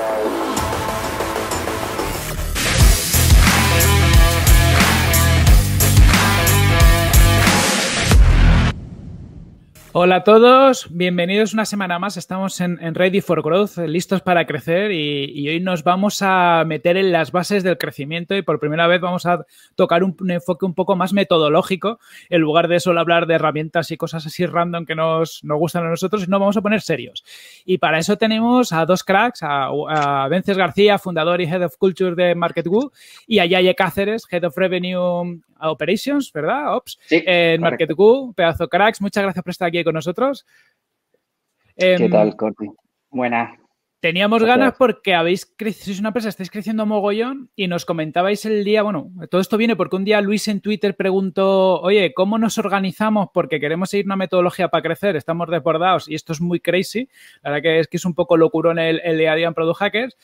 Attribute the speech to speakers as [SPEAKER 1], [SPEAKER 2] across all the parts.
[SPEAKER 1] Wow. Hola a todos, bienvenidos una semana más. Estamos en, Ready for Growth, listos para crecer y, hoy nos vamos a meter en las bases del crecimiento y por primera vez vamos a tocar un, enfoque un poco más metodológico en lugar de solo hablar de herramientas y cosas así random que nos, nos gustan a nosotros, no vamos a poner serios. Y para eso tenemos a dos cracks, a, Vences García, fundador y Head of Culture de MarketWoo y a Yaye Cáceres, Head of Revenue Operations, ¿verdad? Ops, en MarketWoo, pedazo cracks. Muchas gracias por estar aquí con nosotros.
[SPEAKER 2] ¿Qué em, tal, Corti? Buena.
[SPEAKER 1] Teníamos ganas porque habéis crecido, sois una empresa, estáis creciendo mogollón y nos comentabais el día, bueno, todo esto viene porque un día Luis en Twitter preguntó, oye, ¿cómo nos organizamos? Porque queremos seguir una metodología para crecer, estamos desbordados y esto es muy crazy. La verdad que es que es un poco locuro en el, el día a día en Product Hackers.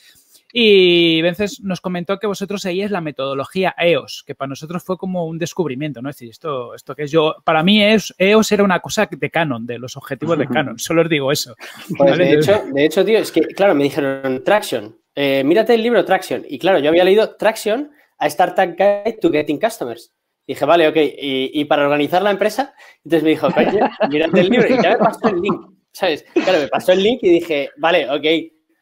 [SPEAKER 1] Y Vences nos comentó que vosotros seguíais la metodología EOS, que para nosotros fue como un descubrimiento, ¿no? Es decir, esto, esto que es yo, para mí es, EOS era una cosa de Canon, de los objetivos de Canon, solo os digo eso.
[SPEAKER 3] Pues de, hecho, de hecho, tío, es que, claro, me dijeron Traction, eh, mírate el libro Traction. Y claro, yo había leído Traction a Startup Guide to Getting Customers. dije, vale, ok, y, para organizar la empresa, entonces me dijo, mírate el libro y ya me pasó el link, ¿sabes? Claro, me pasó el link y dije, vale, ok,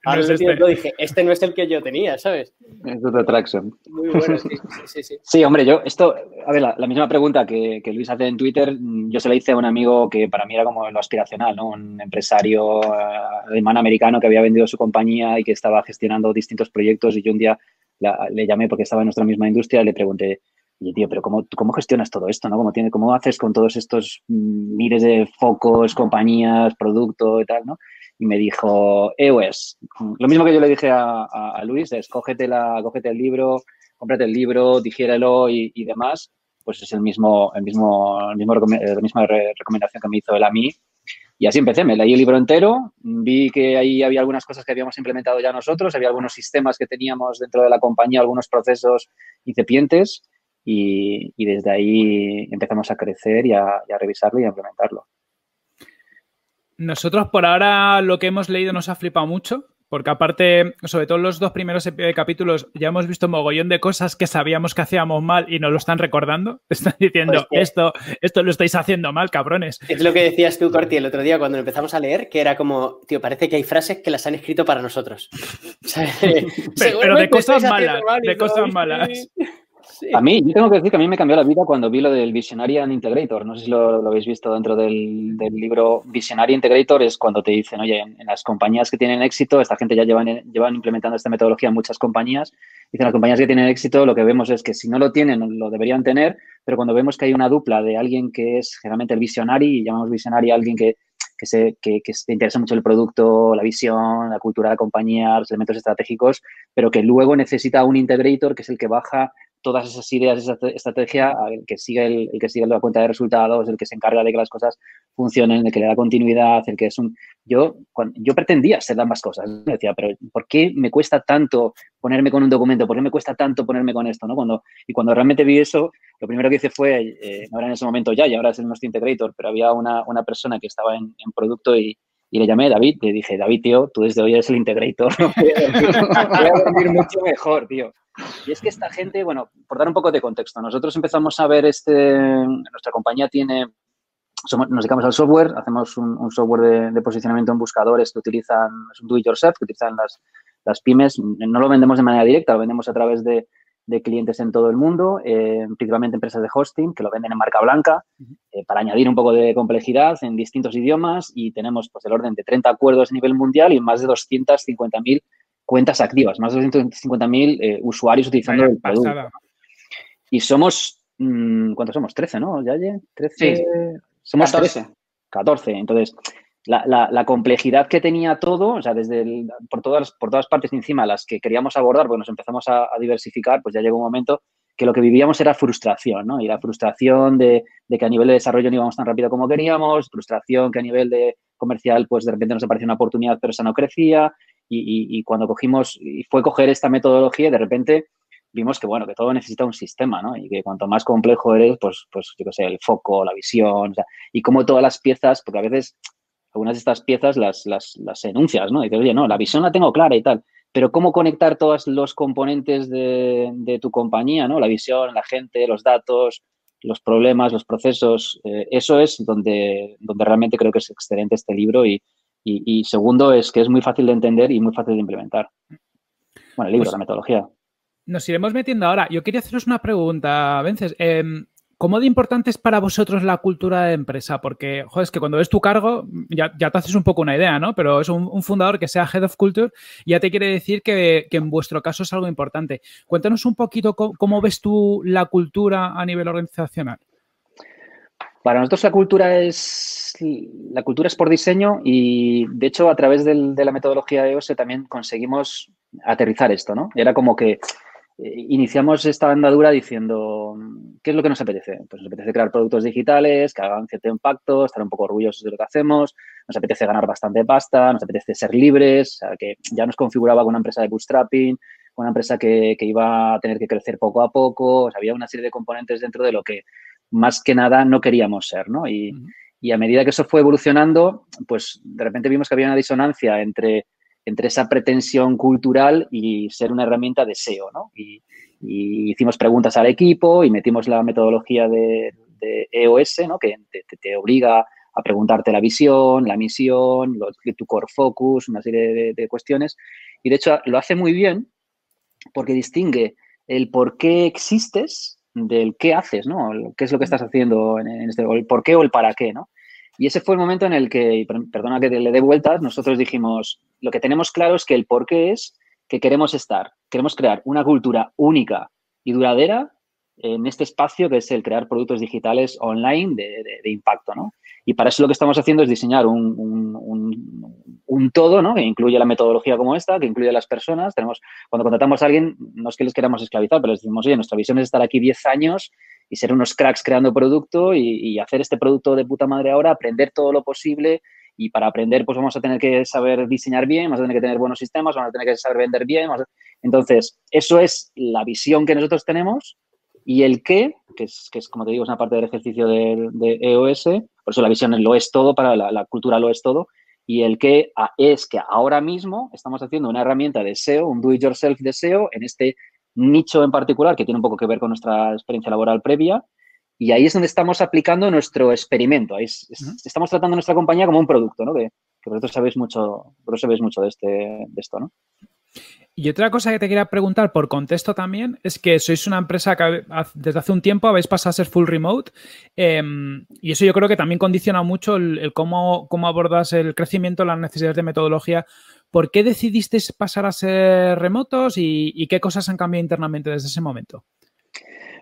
[SPEAKER 3] Ahora no este. dije, este no es el que yo tenía, ¿sabes?
[SPEAKER 2] Es de Traction. Muy bueno, sí, sí, sí. Sí, hombre, yo, esto, a ver, la, misma pregunta que, Luis hace en Twitter, yo se la hice a un amigo que para mí era como lo aspiracional, ¿no? Un empresario eh, alemán americano que había vendido su compañía y que estaba gestionando distintos proyectos y yo un día le llamé porque estaba en nuestra misma industria y le pregunté, oye, tío, pero ¿cómo, cómo gestionas todo esto, no? ¿Cómo, tiene, ¿Cómo haces con todos estos miles de focos, compañías, producto y tal, no? Y me dijo EOS. Lo mismo que yo le dije a, Luis, es cógete, la, cógete el libro, cómprate el libro, digiérelo y, y, demás. Pues es el mismo, el mismo, el mismo, la misma recomendación que me hizo él a mí. Y así empecé, me leí el libro entero, vi que ahí había algunas cosas que habíamos implementado ya nosotros, había algunos sistemas que teníamos dentro de la compañía, algunos procesos incipientes y, y desde ahí empezamos a crecer y a, y a revisarlo y a implementarlo.
[SPEAKER 1] Nosotros por ahora lo que hemos leído nos ha flipado mucho, porque aparte, sobre todo en los dos primeros capítulos, ya hemos visto mogollón de cosas que sabíamos que hacíamos mal y nos lo están recordando. Están diciendo, pues esto, esto lo estáis haciendo mal, cabrones.
[SPEAKER 3] Es lo que decías tú, Corti, el otro día cuando empezamos a leer, que era como, tío, parece que hay frases que las han escrito para nosotros.
[SPEAKER 1] pero, de cosas malas, de cosas malas.
[SPEAKER 2] A mí, yo tengo que decir que a mí me cambió la vida cuando vi lo del Visionary Integrator. No sé si lo, habéis visto dentro del, libro. Visionary Integrator es cuando te dicen, oye, en, las compañías que tienen éxito, esta gente ya llevan, implementando esta metodología en muchas compañías. Dicen, las compañías que tienen éxito, lo que vemos es que si no lo tienen, lo deberían tener, pero cuando vemos que hay una dupla de alguien que es generalmente el visionary, y llamamos visionary a alguien que, que, se, interesa mucho el producto, la visión, la cultura de la compañía, los elementos estratégicos, pero que luego necesita un integrator que es el que baja todas esas ideas, esa estrategia, el que sigue el, que sigue la cuenta de resultados, el que se encarga de que las cosas funcionen, el que le da continuidad, el que es un... Yo, yo pretendía ser ambas cosas. Me decía, pero ¿por qué me cuesta tanto ponerme con un documento? ¿Por qué me cuesta tanto ponerme con esto? ¿no? Cuando, y cuando realmente vi eso, lo primero que hice fue, eh, no era en ese momento ya, y ahora es el nuestro integrator, pero había una, una persona que estaba en, en producto y, y le llamé a David, le dije, David, tío, tú desde hoy eres el integrator. Voy a dormir mucho mejor, tío. Y es que esta gente, bueno, por dar un poco de contexto, nosotros empezamos a ver este, nuestra compañía tiene, somos, nos dedicamos al software, hacemos un, software de, posicionamiento en buscadores que utilizan, es un do it yourself, que utilizan las, las pymes, no lo vendemos de manera directa, lo vendemos a través de, de clientes en todo el mundo, eh, principalmente empresas de hosting que lo venden en marca blanca eh, para añadir un poco de complejidad en distintos idiomas y tenemos pues el orden de 30 acuerdos a nivel mundial y más de 250.000 cuentas activas, más de 250.000 eh, usuarios utilizando el producto. Y somos, mm, ¿cuántos somos? 13, ¿no? ¿Ya, 13. Somos 13. 14. Entonces, la, complejidad que tenía todo, o sea, desde por, todas, por todas partes encima las que queríamos abordar, pues nos empezamos a, diversificar, pues ya llegó un momento que lo que vivíamos era frustración, ¿no? Y la frustración de, que a nivel de desarrollo no íbamos tan rápido como queríamos, frustración que a nivel de comercial, pues de repente nos apareció una oportunidad, pero esa no crecía. Y, cuando cogimos, y fue coger esta metodología, de repente vimos que, bueno, que todo necesita un sistema, ¿no? Y que cuanto más complejo eres, pues, pues yo qué sé, el foco, la visión, o sea, y como todas las piezas, porque a veces algunas de estas piezas las, las, las enuncias, ¿no? Y dices, oye, no, la visión la tengo clara y tal. pero cómo conectar todos los componentes de, tu compañía, ¿no? La visión, la gente, los datos, los problemas, los procesos, eh, eso es donde, donde realmente creo que es excelente este libro y, segundo es que es muy fácil de entender y muy fácil de implementar. Bueno, el libro, pues la metodología.
[SPEAKER 1] Nos iremos metiendo ahora. Yo quería haceros una pregunta, Vences. Em, ¿Cómo de importante es para vosotros la cultura de empresa? Porque, joder, es que cuando ves tu cargo ya, te haces un poco una idea, ¿no? Pero es un, fundador que sea Head of Culture ya te quiere decir que, en vuestro caso es algo importante. Cuéntanos un poquito cómo, ves tú la cultura a nivel organizacional.
[SPEAKER 2] Para nosotros la cultura es la cultura es por diseño y de hecho a través de la metodología de EOS también conseguimos aterrizar esto, ¿no? Era como que iniciamos esta andadura diciendo, ¿qué es lo que nos apetece? Pues nos apetece crear productos digitales que hagan cierto impacto, estar un poco orgullosos de lo que hacemos, nos apetece ganar bastante pasta, nos apetece ser libres, o sea, que ya nos configuraba con una empresa de bootstrapping, con una empresa que, iba a tener que crecer poco a poco, o sea, había una serie de componentes dentro de lo que más que nada no queríamos ser, ¿no? Y, y a medida que eso fue evolucionando, pues de repente vimos que había una disonancia entre entre esa pretensión cultural y ser una herramienta de SEO, ¿no? Y, hicimos preguntas al equipo y metimos la metodología de, EOS, ¿no? Que te, obliga a preguntarte la visión, la misión, tu core focus, una serie de, cuestiones. Y de hecho lo hace muy bien porque distingue el por qué existes del qué haces, ¿no? ¿Qué es lo que estás haciendo en, este, el por qué o el para qué, ¿no? Y ese fue el momento en el que, perdona que le dé vueltas, nosotros dijimos, lo que tenemos claro es que el por qué es que queremos estar, queremos crear una cultura única y duradera en este espacio que es el crear productos digitales online de, impacto, ¿no? Y para eso lo que estamos haciendo es diseñar un, un, todo, ¿no? Que incluye la metodología como esta, que incluye las personas. Tenemos, cuando contratamos a alguien, no es que les queramos esclavizar, pero les decimos, oye, nuestra visión es estar aquí 10 años y ser unos cracks creando producto y, hacer este producto de puta madre ahora, aprender todo lo posible y para aprender pues vamos a tener que saber diseñar bien, vamos a tener que tener buenos sistemas, vamos a tener que saber vender bien. Entonces, eso es la visión que nosotros tenemos y el qué, que es, que es como te digo, es una parte del ejercicio de, EOS, por eso la visión es, lo es todo, para la, la cultura lo es todo, y el qué es que ahora mismo estamos haciendo una herramienta de SEO, un do-it-yourself de SEO en este nicho en particular que tiene un poco que ver con nuestra experiencia laboral previa. Y ahí es donde estamos aplicando nuestro experimento. Ahí estamos tratando nuestra compañía como un producto, ¿no? Que, vosotros sabéis mucho, vosotros sabéis mucho de, este, de esto, ¿no?
[SPEAKER 1] Y otra cosa que te quería preguntar por contexto también es que sois una empresa que desde hace un tiempo habéis pasado a ser full remote em, y eso yo creo que también condiciona mucho el, cómo, cómo, abordas el crecimiento, las necesidades de metodología ¿Por qué decidiste pasar a ser remotos y, qué cosas han cambiado internamente desde ese momento?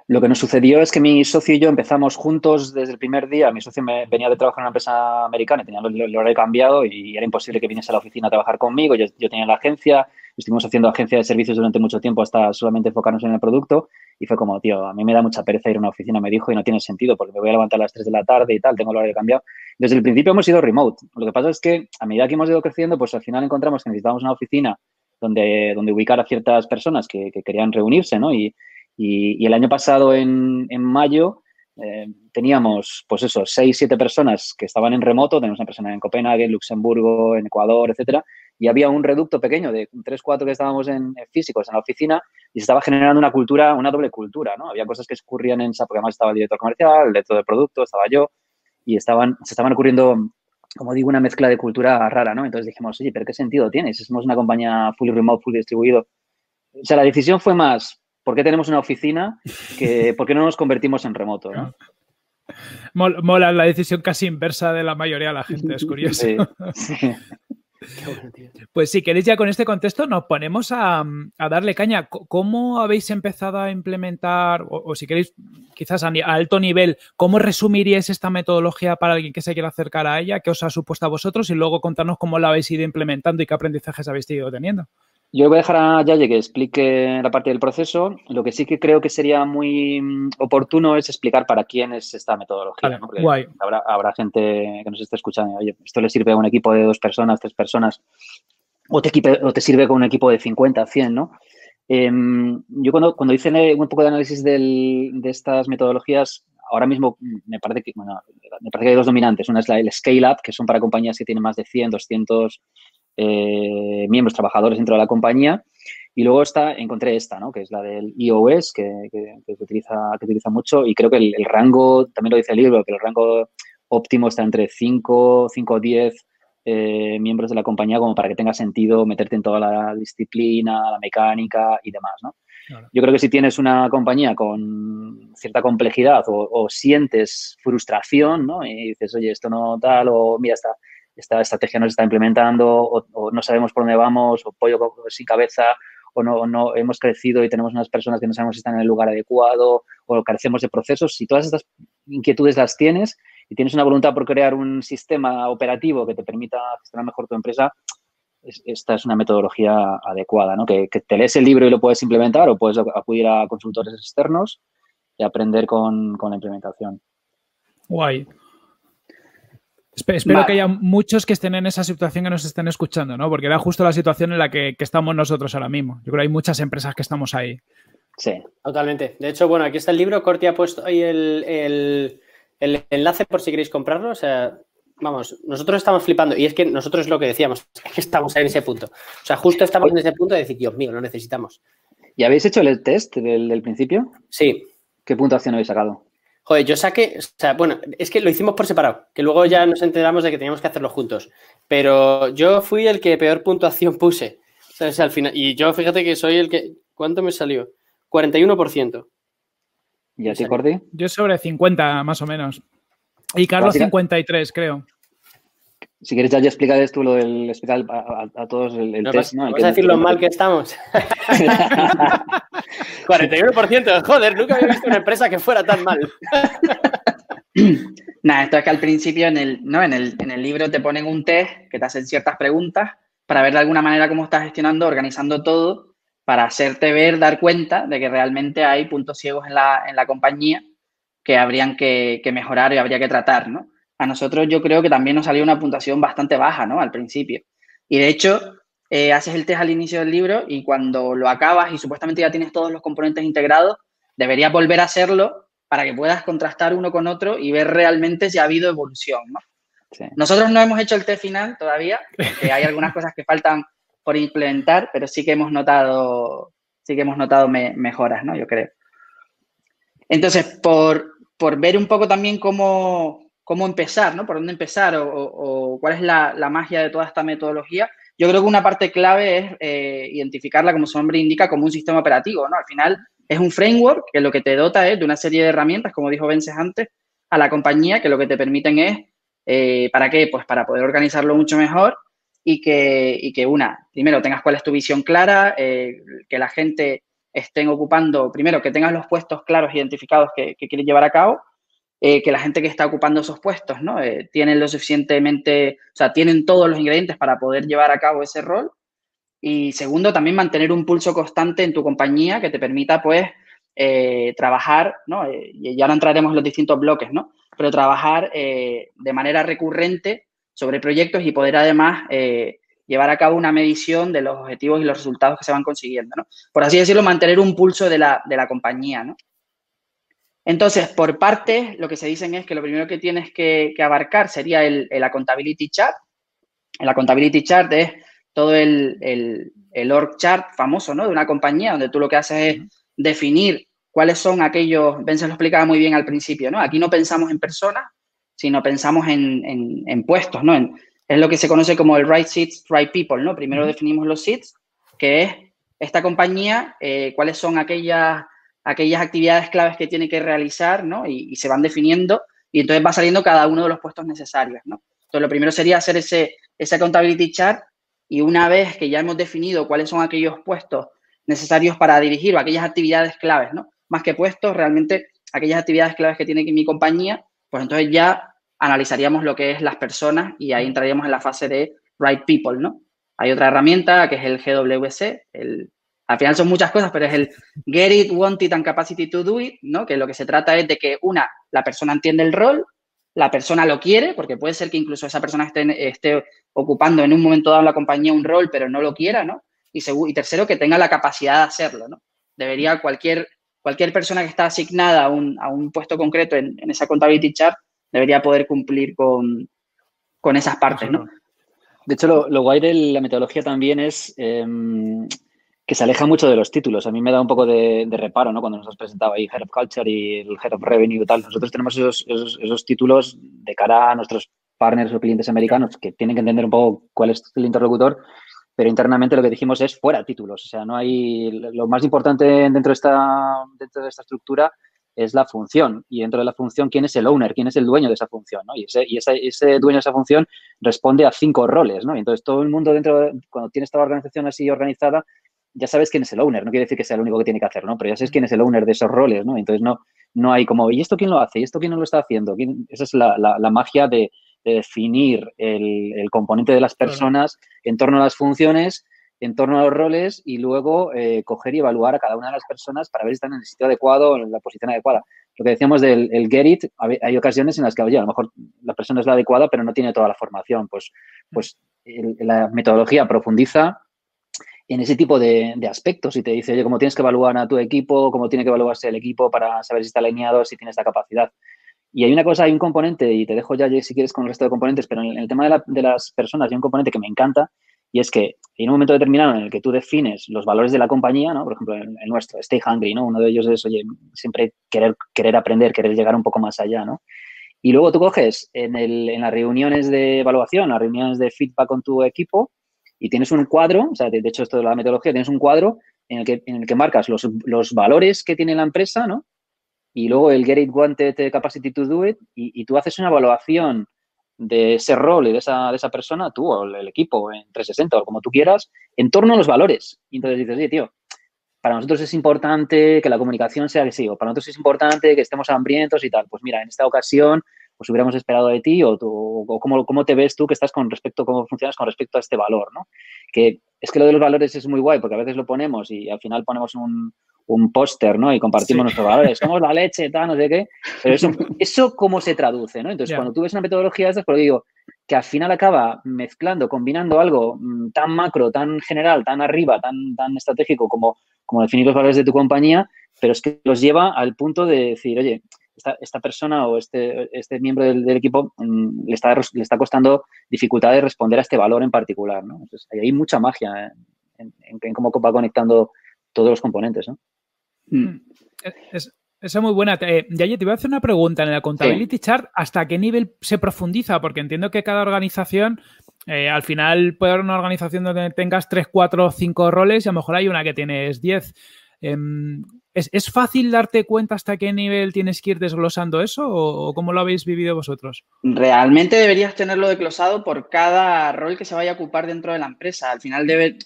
[SPEAKER 2] Lo que nos sucedió es que mi socio y yo empezamos juntos desde el primer día. Mi socio me venía de trabajar en una empresa americana, tenía lo, lo, cambiado y era imposible que viniese a la oficina a trabajar conmigo. Yo, yo tenía la agencia, estuvimos haciendo agencia de servicios durante mucho tiempo hasta solamente enfocarnos en el producto y fue como, tío, a mí me da mucha pereza ir a una oficina, me dijo, y no tiene sentido porque me voy a levantar a las 3 de la tarde y tal, tengo el horario cambiado. Desde el principio hemos ido remote. Lo que pasa es que a medida que hemos ido creciendo, pues al final encontramos que necesitábamos una oficina donde, donde ubicar a ciertas personas que, querían reunirse, ¿no? Y, y, el año pasado, en, en mayo, eh, teníamos, pues eso, seis, siete personas que estaban en remoto, tenemos una persona en Copenhague, en Luxemburgo, en Ecuador, etcétera, y había un reducto pequeño de tres, cuatro que estábamos en, físicos en la oficina y se estaba generando una cultura, una doble cultura, ¿no? Había cosas que ocurrían en esa, porque además estaba el director comercial, el director de producto, estaba yo, y estaban, se estaban ocurriendo, como digo, una mezcla de cultura rara, ¿no? Entonces dijimos, oye, ¿pero qué sentido tiene? Si somos una compañía fully remote, fully distribuido. O sea, la decisión fue más, ¿por qué tenemos una oficina? Que, ¿Por qué no nos convertimos en remoto, ¿no?
[SPEAKER 1] Mola la decisión casi inversa de la mayoría de la gente, es curioso. sí. Pues si queréis ya con este contexto nos ponemos a, darle caña. ¿Cómo habéis empezado a implementar, o, si queréis quizás a, alto nivel, cómo resumiríais esta metodología para alguien que se quiera acercar a ella? ¿Qué os ha supuesto a vosotros? Y luego contarnos cómo la habéis ido implementando y qué aprendizajes habéis ido teniendo.
[SPEAKER 2] Yo voy a dejar a Yaye que explique la parte del proceso. Lo que sí que creo que sería muy mm, oportuno es explicar para quién es esta metodología. Habrá, gente que nos esté escuchando. Oye, esto le sirve a un equipo de dos personas, tres personas, o te, o te sirve con un equipo de 50, 100, ¿no? Em, yo cuando, cuando hice un poco de análisis de estas metodologías, ahora mismo me parece que, me parece que hay dos dominantes. Una es la, el Scale Up, que son para compañías que tienen más de 100, 200 eh, miembros trabajadores dentro de la compañía. Y luego está, encontré esta, ¿no? que es la del iOS, que, que, que utiliza, que utiliza mucho. Y creo que el, rango, también lo dice el libro, que el rango óptimo está entre 5, 5 o 10 eh, miembros de la compañía como para que tenga sentido meterte en toda la disciplina, la mecánica y demás, ¿no? Yo creo que si tienes una compañía con cierta complejidad o, sientes frustración, ¿no? Y dices, oye, esto no tal, o mira, esta, esta estrategia no se está implementando, o, no sabemos por dónde vamos, o pollo sin cabeza, o no, no hemos crecido y tenemos unas personas que no sabemos si están en el lugar adecuado, o carecemos de procesos. Si todas estas inquietudes las tienes y tienes una voluntad por crear un sistema operativo que te permita gestionar mejor tu empresa, esta es una metodología adecuada, ¿no? Que, te lees el libro y lo puedes implementar o puedes acudir a consultores externos y aprender con, la implementación.
[SPEAKER 1] Guay. Espero que haya muchos que estén en esa situación que nos estén escuchando, ¿no? Porque era justo la situación en la que, estamos nosotros ahora mismo. Yo creo que hay muchas empresas que estamos ahí.
[SPEAKER 3] Sí. Totalmente. De hecho, bueno, aquí está el libro. Corti ha puesto ahí el, el enlace por si queréis comprarlo. O sea, vamos, nosotros estamos flipando y es que nosotros es lo que decíamos, que estamos en ese punto. O sea, justo estamos en ese punto de decir, Dios mío, lo necesitamos.
[SPEAKER 2] ¿Y habéis hecho el test del, principio?
[SPEAKER 3] Sí.
[SPEAKER 2] ¿Qué puntuación habéis sacado?
[SPEAKER 3] Joder, yo saqué, o sea, bueno, es que lo hicimos por separado, que luego ya nos enteramos de que teníamos que hacerlo juntos. Pero yo fui el que peor puntuación puse. ¿Sabes? Al final, y yo fíjate que soy el que. ¿Cuánto me salió? 41%.
[SPEAKER 2] ¿Y a ti, Cordy?
[SPEAKER 1] Yo sobre 50, más o menos. Y Carlos 53, creo.
[SPEAKER 2] Si quieres ya, ya explicar tú lo del explicar a, todos el, test, ¿no?
[SPEAKER 3] A decir lo mal que estamos. 41%, joder, nunca había visto una empresa que fuera tan mal.
[SPEAKER 4] Nada, esto es que al principio en el, ¿no? en, el, en el libro te ponen un test que te hacen ciertas preguntas para ver de alguna manera cómo estás gestionando, organizando todo, para hacerte ver, dar cuenta de que realmente hay puntos ciegos en la, en la compañía que habrían que, mejorar y habría que tratar, ¿no? A nosotros yo creo que también nos salió una puntuación bastante baja, ¿no? Al principio. Y de hecho, eh, haces el test al inicio del libro y cuando lo acabas y supuestamente ya tienes todos los componentes integrados, deberías volver a hacerlo para que puedas contrastar uno con otro y ver realmente si ha habido evolución, ¿no? Nosotros no hemos hecho el test final todavía, porque hay algunas cosas que faltan por implementar, pero sí que hemos notado, sí que hemos notado mejoras, ¿no? Yo creo. Entonces, por, por ver un poco también cómo, cómo empezar, ¿no? Por dónde empezar o, cuál es la, la, magia de toda esta metodología. Yo creo que una parte clave es eh, identificarla, como su nombre indica, como un sistema operativo, ¿no? Al final es un framework que lo que te dota es de una serie de herramientas, como dijo Vences antes, a la compañía, que lo que te permiten es, eh, ¿para qué? Pues para poder organizarlo mucho mejor y que, y que una, primero tengas cuál es tu visión clara, eh, que la gente estén ocupando, primero, que tengan los puestos claros identificados que, que quieren llevar a cabo, eh, que la gente que está ocupando esos puestos, ¿no? Eh, tienen lo suficientemente, o sea, tienen todos los ingredientes para poder llevar a cabo ese rol. Y segundo, también mantener un pulso constante en tu compañía que te permita, pues, eh, trabajar, ¿no? y ahora entraremos en los distintos bloques, ¿no? Pero trabajar de manera recurrente sobre proyectos y poder además llevar a cabo una medición de los objetivos y los resultados que se van consiguiendo, ¿no? Por así decirlo, mantener un pulso de la, de la compañía, ¿no? Entonces, por parte, lo que se dicen es que lo primero que tienes que, abarcar sería el, el, accountability chart. El accountability chart es todo el, el, org chart famoso, ¿no? De una compañía, donde tú lo que haces es definir cuáles son aquellos, Ben se lo explicaba muy bien al principio, ¿no? Aquí no pensamos en personas, sino pensamos en, en, en puestos, ¿no? En, es lo que se conoce como el right seats, right people, ¿no? Primero definimos los seats, que es esta compañía, eh, cuáles son aquellas, aquellas actividades claves que tiene que realizar, ¿no? Y, se van definiendo y entonces va saliendo cada uno de los puestos necesarios, ¿no? Entonces, lo primero sería hacer ese, ese accountability chart y una vez que ya hemos definido cuáles son aquellos puestos necesarios para dirigir o aquellas actividades claves, ¿no? Más que puestos, realmente aquellas actividades claves que tiene mi compañía, pues entonces ya analizaríamos lo que es las personas y ahí entraríamos en la fase de right people, ¿no? Hay otra herramienta que es el GWC, el, al final son muchas cosas, pero es el Get It, Want It and Capacity to Do It, ¿no? Que lo que se trata es de que, una, la persona entiende el rol, la persona lo quiere, porque puede ser que incluso esa persona esté, esté ocupando en un momento dado en la compañía un rol, pero no lo quiera, ¿no? Y, y tercero, que tenga la capacidad de hacerlo, ¿no? Debería cualquier, cualquier persona que está asignada a un, a un puesto concreto en, en esa contability chart debería poder cumplir con, esas partes, ¿no?
[SPEAKER 2] De hecho, lo, guay de la metodología también es em, que se aleja mucho de los títulos. A mí me da un poco de, reparo, ¿no? Cuando nos has presentado ahí Head of Culture y el Head of Revenue y tal. Nosotros tenemos esos, esos, títulos de cara a nuestros partners o clientes americanos que tienen que entender un poco cuál es el interlocutor, pero internamente lo que dijimos es fuera títulos. O sea, no hay... Lo más importante dentro de esta, dentro de esta estructura es la función y dentro de la función quién es el owner, quién es el dueño de esa función, ¿no? Y ese, y ese, dueño de esa función responde a cinco roles, ¿no? Y entonces todo el mundo dentro, cuando tiene esta organización así organizada, ya sabes quién es el owner, no quiere decir que sea el único que tiene que hacer, ¿no? Pero ya sabes quién es el owner de esos roles, ¿no? Entonces no, no hay como, ¿y esto quién lo hace? ¿Y esto quién no lo está haciendo? Esa es la, la, magia de, definir el, el, componente de las personas en torno a las funciones, en torno a los roles y luego eh, coger y evaluar a cada una de las personas para ver si están en el sitio adecuado o en la posición adecuada. Lo que decíamos del el get it, hay ocasiones en las que, oye, a lo mejor la persona es la adecuada, pero no tiene toda la formación. Pues, pues la metodología profundiza en ese tipo de, aspectos y te dice, oye, cómo tienes que evaluar a tu equipo, cómo tiene que evaluarse el equipo para saber si está alineado, si tiene esta capacidad. Y hay una cosa, hay un componente, y te dejo ya si quieres con el resto de componentes, pero en el, tema de, las personas hay un componente que me encanta y es que en un momento determinado en el que tú defines los valores de la compañía, ¿no? por ejemplo, el, nuestro, Stay Hungry, ¿no? uno de ellos es, oye, siempre querer, querer aprender, querer llegar un poco más allá, ¿no? Y luego tú coges en las reuniones de evaluación, las reuniones de feedback con tu equipo, y tienes un cuadro, o sea, de, hecho esto de la metodología, tienes un cuadro en el que, en el que marcas los, los valores que tiene la empresa, ¿no? Y luego el Get It Wanted Capacity to Do It, y, tú haces una evaluación de ese rol y de esa, de esa persona, tú o el, equipo en 360 o como tú quieras, en torno a los valores. Y entonces dices, oye, tío, para nosotros es importante que la comunicación sea o para nosotros es importante que estemos hambrientos y tal. Pues mira, en esta ocasión pues hubiéramos esperado de ti o, cómo, te ves tú que estás con respecto, cómo funcionas con respecto a este valor, ¿no? Que es que lo de los valores es muy guay porque a veces lo ponemos y al final ponemos un, póster, ¿no? Y compartimos nuestros valores. Somos la leche, tal, no sé qué. Pero eso, eso cómo se traduce, ¿no? Entonces, cuando tú ves una metodología de estas, pues digo, que al final acaba mezclando, combinando algo mm, tan macro, tan general, tan arriba, tan, tan estratégico como, como definir los valores de tu compañía, pero es que los lleva al punto de decir, oye, esta, persona o este, este miembro del, equipo mm, le, está, le está costando dificultad de responder a este valor en particular. ¿no? hay mucha magia en, cómo va conectando todos los componentes. ¿no?
[SPEAKER 1] Mm. Mm. Es, esa es muy buena. Eh, Yaye, te voy a hacer una pregunta. En la Contability Chart, ¿hasta qué nivel se profundiza? Porque entiendo que cada organización, eh, al final puede haber una organización donde tengas 3, 4, 5 roles y a lo mejor hay una que tienes 10. ¿Es, fácil darte cuenta hasta qué nivel tienes que ir desglosando eso o, cómo lo habéis vivido vosotros?
[SPEAKER 4] Realmente deberías tenerlo desglosado por cada rol que se vaya a ocupar dentro de la empresa. Al final, debe,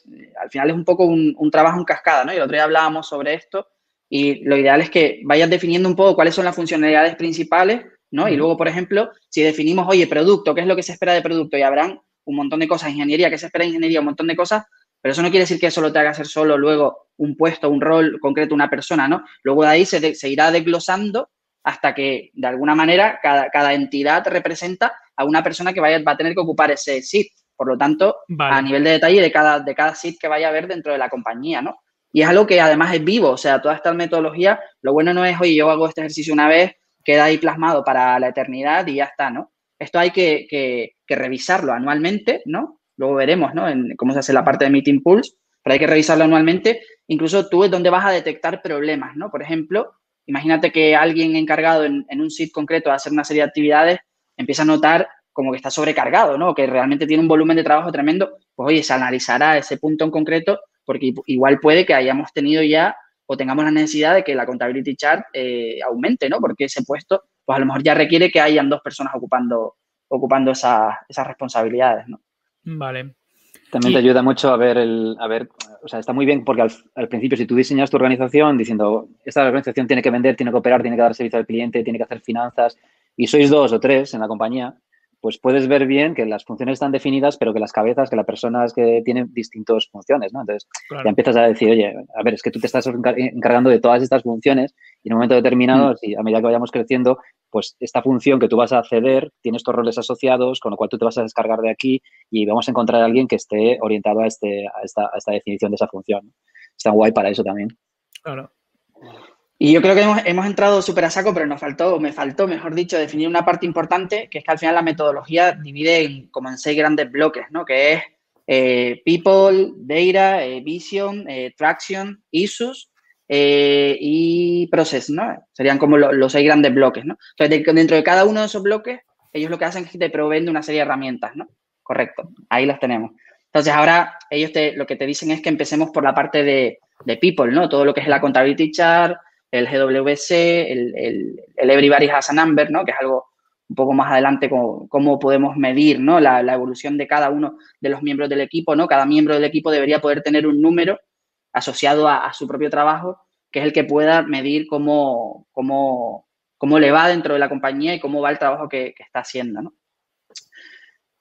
[SPEAKER 4] al final es un poco un, trabajo en cascada, ¿no? Y el otro día hablábamos sobre esto y lo ideal es que vayas definiendo un poco cuáles son las funcionalidades principales, ¿no? Y luego, por ejemplo, si definimos, oye, producto, ¿qué es lo que se espera de producto? Y habrán un montón de cosas, ingeniería, ¿qué se espera de ingeniería? Un montón de cosas, pero eso no quiere decir que eso lo te haga hacer solo luego un puesto, un rol concreto, una persona, ¿no? Luego de ahí se, se irá desglosando hasta que, de alguna manera, cada, cada, entidad representa a una persona que vaya, va a tener que ocupar ese sit. Por lo tanto, a nivel de detalle de cada, de cada sit que vaya a haber dentro de la compañía, ¿no? Y es algo que además es vivo, o sea, toda esta metodología, lo bueno no es, oye, yo hago este ejercicio una vez, queda ahí plasmado para la eternidad y ya está, ¿no? Esto hay que, que, que revisarlo anualmente, ¿no? Luego veremos, ¿no? En cómo se hace la parte de Meeting Pulse, pero hay que revisarlo anualmente. Incluso tú es donde vas a detectar problemas, ¿no? Por ejemplo, imagínate que alguien encargado en, un sitio concreto de hacer una serie de actividades empieza a notar como que está sobrecargado, ¿no? Que realmente tiene un volumen de trabajo tremendo. Pues oye, se analizará ese punto en concreto porque igual puede que hayamos tenido ya o tengamos la necesidad de que la contability chart eh, aumente, ¿no? Porque ese puesto, pues a lo mejor ya requiere que hayan dos personas ocupando, ocupando esas responsabilidades, ¿no?
[SPEAKER 1] Vale.
[SPEAKER 2] También te ayuda mucho a ver el, a ver, o sea, está muy bien porque al, principio si tú diseñas tu organización diciendo, esta organización tiene que vender, tiene que operar, tiene que dar servicio al cliente, tiene que hacer finanzas y sois dos o tres en la compañía, pues puedes ver bien que las funciones están definidas, pero que las cabezas, que las personas que tienen distintas funciones, ¿no? Entonces, ya empiezas a decir, oye, a ver, es que tú te estás encargando de todas estas funciones y en un momento determinado, mm. a medida que vayamos creciendo, pues esta función que tú vas a acceder tiene estos roles asociados, con lo cual tú te vas a descargar de aquí y vamos a encontrar a alguien que esté orientado a, este, a, esta, a esta definición de esa función. Está guay para eso también.
[SPEAKER 1] Claro.
[SPEAKER 4] Y yo creo que hemos, entrado súper a saco, pero nos faltó, me faltó, mejor dicho, definir una parte importante, que es que al final la metodología divide en, como en seis grandes bloques, ¿no? Que es eh, People, Data, eh, Vision, eh, Traction, Issues y Process, ¿no? Serían como los seis grandes bloques, ¿no? Entonces, dentro de cada uno de esos bloques, ellos lo que hacen es que te proveen de una serie de herramientas, ¿no? Correcto, ahí las tenemos. Entonces, ahora ellos te, lo que te dicen es que empecemos por la parte de, de People, ¿no? Todo lo que es la Contability Chart, el GWC, el, el, el Everybody Has a Number, ¿no? Que es algo un poco más adelante cómo, podemos medir ¿no? la, evolución de cada uno de los miembros del equipo. ¿no? Cada miembro del equipo debería poder tener un número asociado a, su propio trabajo, que es el que pueda medir cómo, cómo, cómo, le va dentro de la compañía y cómo va el trabajo que, está haciendo. ¿no?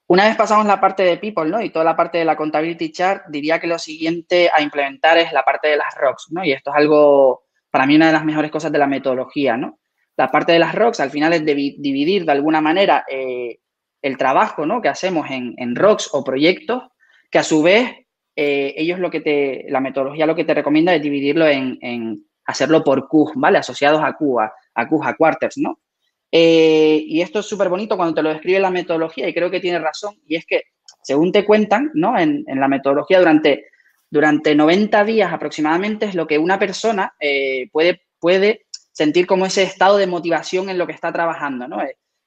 [SPEAKER 4] Una vez pasamos la parte de People ¿no? y toda la parte de la Contability Chart, diría que lo siguiente a implementar es la parte de las ROCs. ¿no? Y esto es algo, para mí, una de las mejores cosas de la metodología. ¿no? La parte de las rocks al final es dividir de alguna manera eh, el trabajo ¿no? que hacemos en, en, rocks o proyectos, que a su vez eh, ellos lo que te, la metodología lo que te recomienda es dividirlo en, hacerlo por Q, ¿vale? Asociados a Q, a, a a quarters, ¿no? Eh, y esto es súper bonito cuando te lo describe la metodología y creo que tiene razón, y es que según te cuentan, ¿no? En, la metodología durante, durante 90 días aproximadamente es lo que una persona puede, puede sentir como ese estado de motivación en lo que está trabajando, ¿no?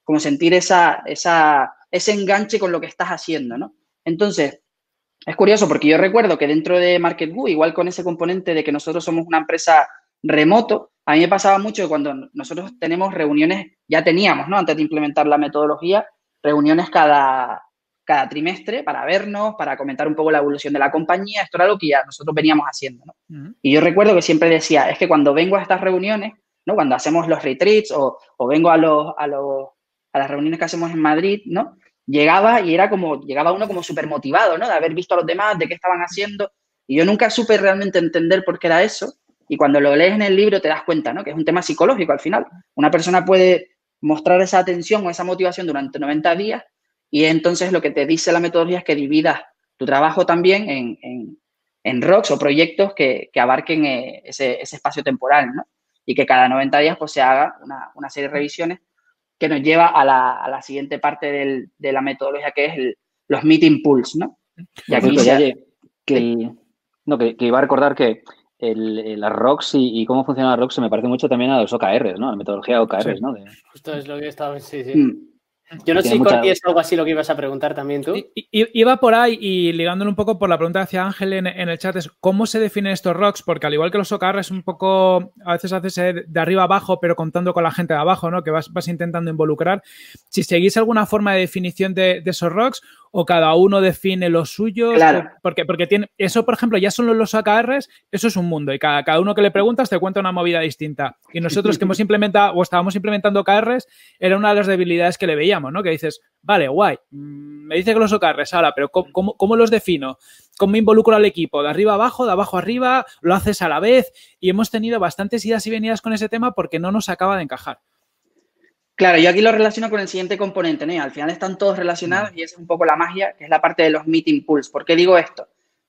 [SPEAKER 4] Como sentir esa, esa, ese enganche con lo que estás haciendo, ¿no? Entonces, es curioso porque yo recuerdo que dentro de MarketGoo, igual con ese componente de que nosotros somos una empresa remoto, a mí me pasaba mucho que cuando nosotros tenemos reuniones, ya teníamos, ¿no? Antes de implementar la metodología, reuniones cada, cada trimestre para vernos, para comentar un poco la evolución de la compañía. Esto era lo que ya nosotros veníamos haciendo, ¿no? Y yo recuerdo que siempre decía, es que cuando vengo a estas reuniones, cuando hacemos los retreats o, vengo a, los, a, a las reuniones que hacemos en Madrid, ¿no? Llegaba y era como, llegaba uno como súper motivado, ¿no? De haber visto a los demás, de qué estaban haciendo. Y yo nunca supe realmente entender por qué era eso. Y cuando lo lees en el libro te das cuenta, ¿no? Que es un tema psicológico al final. Una persona puede mostrar esa atención o esa motivación durante 90 días y entonces lo que te dice la metodología es que dividas tu trabajo también en, en, en rocks o proyectos que, que abarquen eh, ese, ese, espacio temporal, ¿no? y que cada 90 días pues se haga una, serie de revisiones que nos lleva a la, siguiente parte de la metodología que es los meeting pools, ¿no?
[SPEAKER 2] Y aquí que, no, que, iba a recordar que las ROCs y, cómo funcionan las ROCs se me parece mucho también a los OKRs, ¿no? La metodología OKRs, ¿no?
[SPEAKER 3] Justo es lo que estaba... Sí, sí. Mm. Yo no sé si mucha... es algo así lo que ibas a preguntar también tú.
[SPEAKER 1] iba por ahí y ligándolo un poco por la pregunta hacia Ángel en, el chat es cómo se definen estos rocks, porque al igual que los OKR es un poco, a veces haces de arriba abajo, pero contando con la gente de abajo, ¿no? Que vas, vas intentando involucrar. Si seguís alguna forma de definición de, de esos rocks o cada uno define los suyos.
[SPEAKER 4] Claro.
[SPEAKER 1] Porque, porque tiene, eso, por ejemplo, ya son los AKRs, eso es un mundo y cada, cada uno que le preguntas te cuenta una movida distinta. Y nosotros que hemos implementado o estábamos implementando OKRs, era una de las debilidades que le veíamos, ¿no? Que dices, vale, guay, mm, me dice que los OKRs, ahora, pero ¿cómo, cómo, los defino? ¿Cómo involucro al equipo? ¿De arriba abajo, de abajo arriba? ¿Lo haces a la vez? Y hemos tenido bastantes idas y venidas con ese tema porque no nos acaba de encajar.
[SPEAKER 4] Claro, yo aquí lo relaciono con el siguiente componente, ¿no? Al final están todos relacionados y esa es un poco la magia, que es la parte de los meeting pools. ¿Por qué digo esto?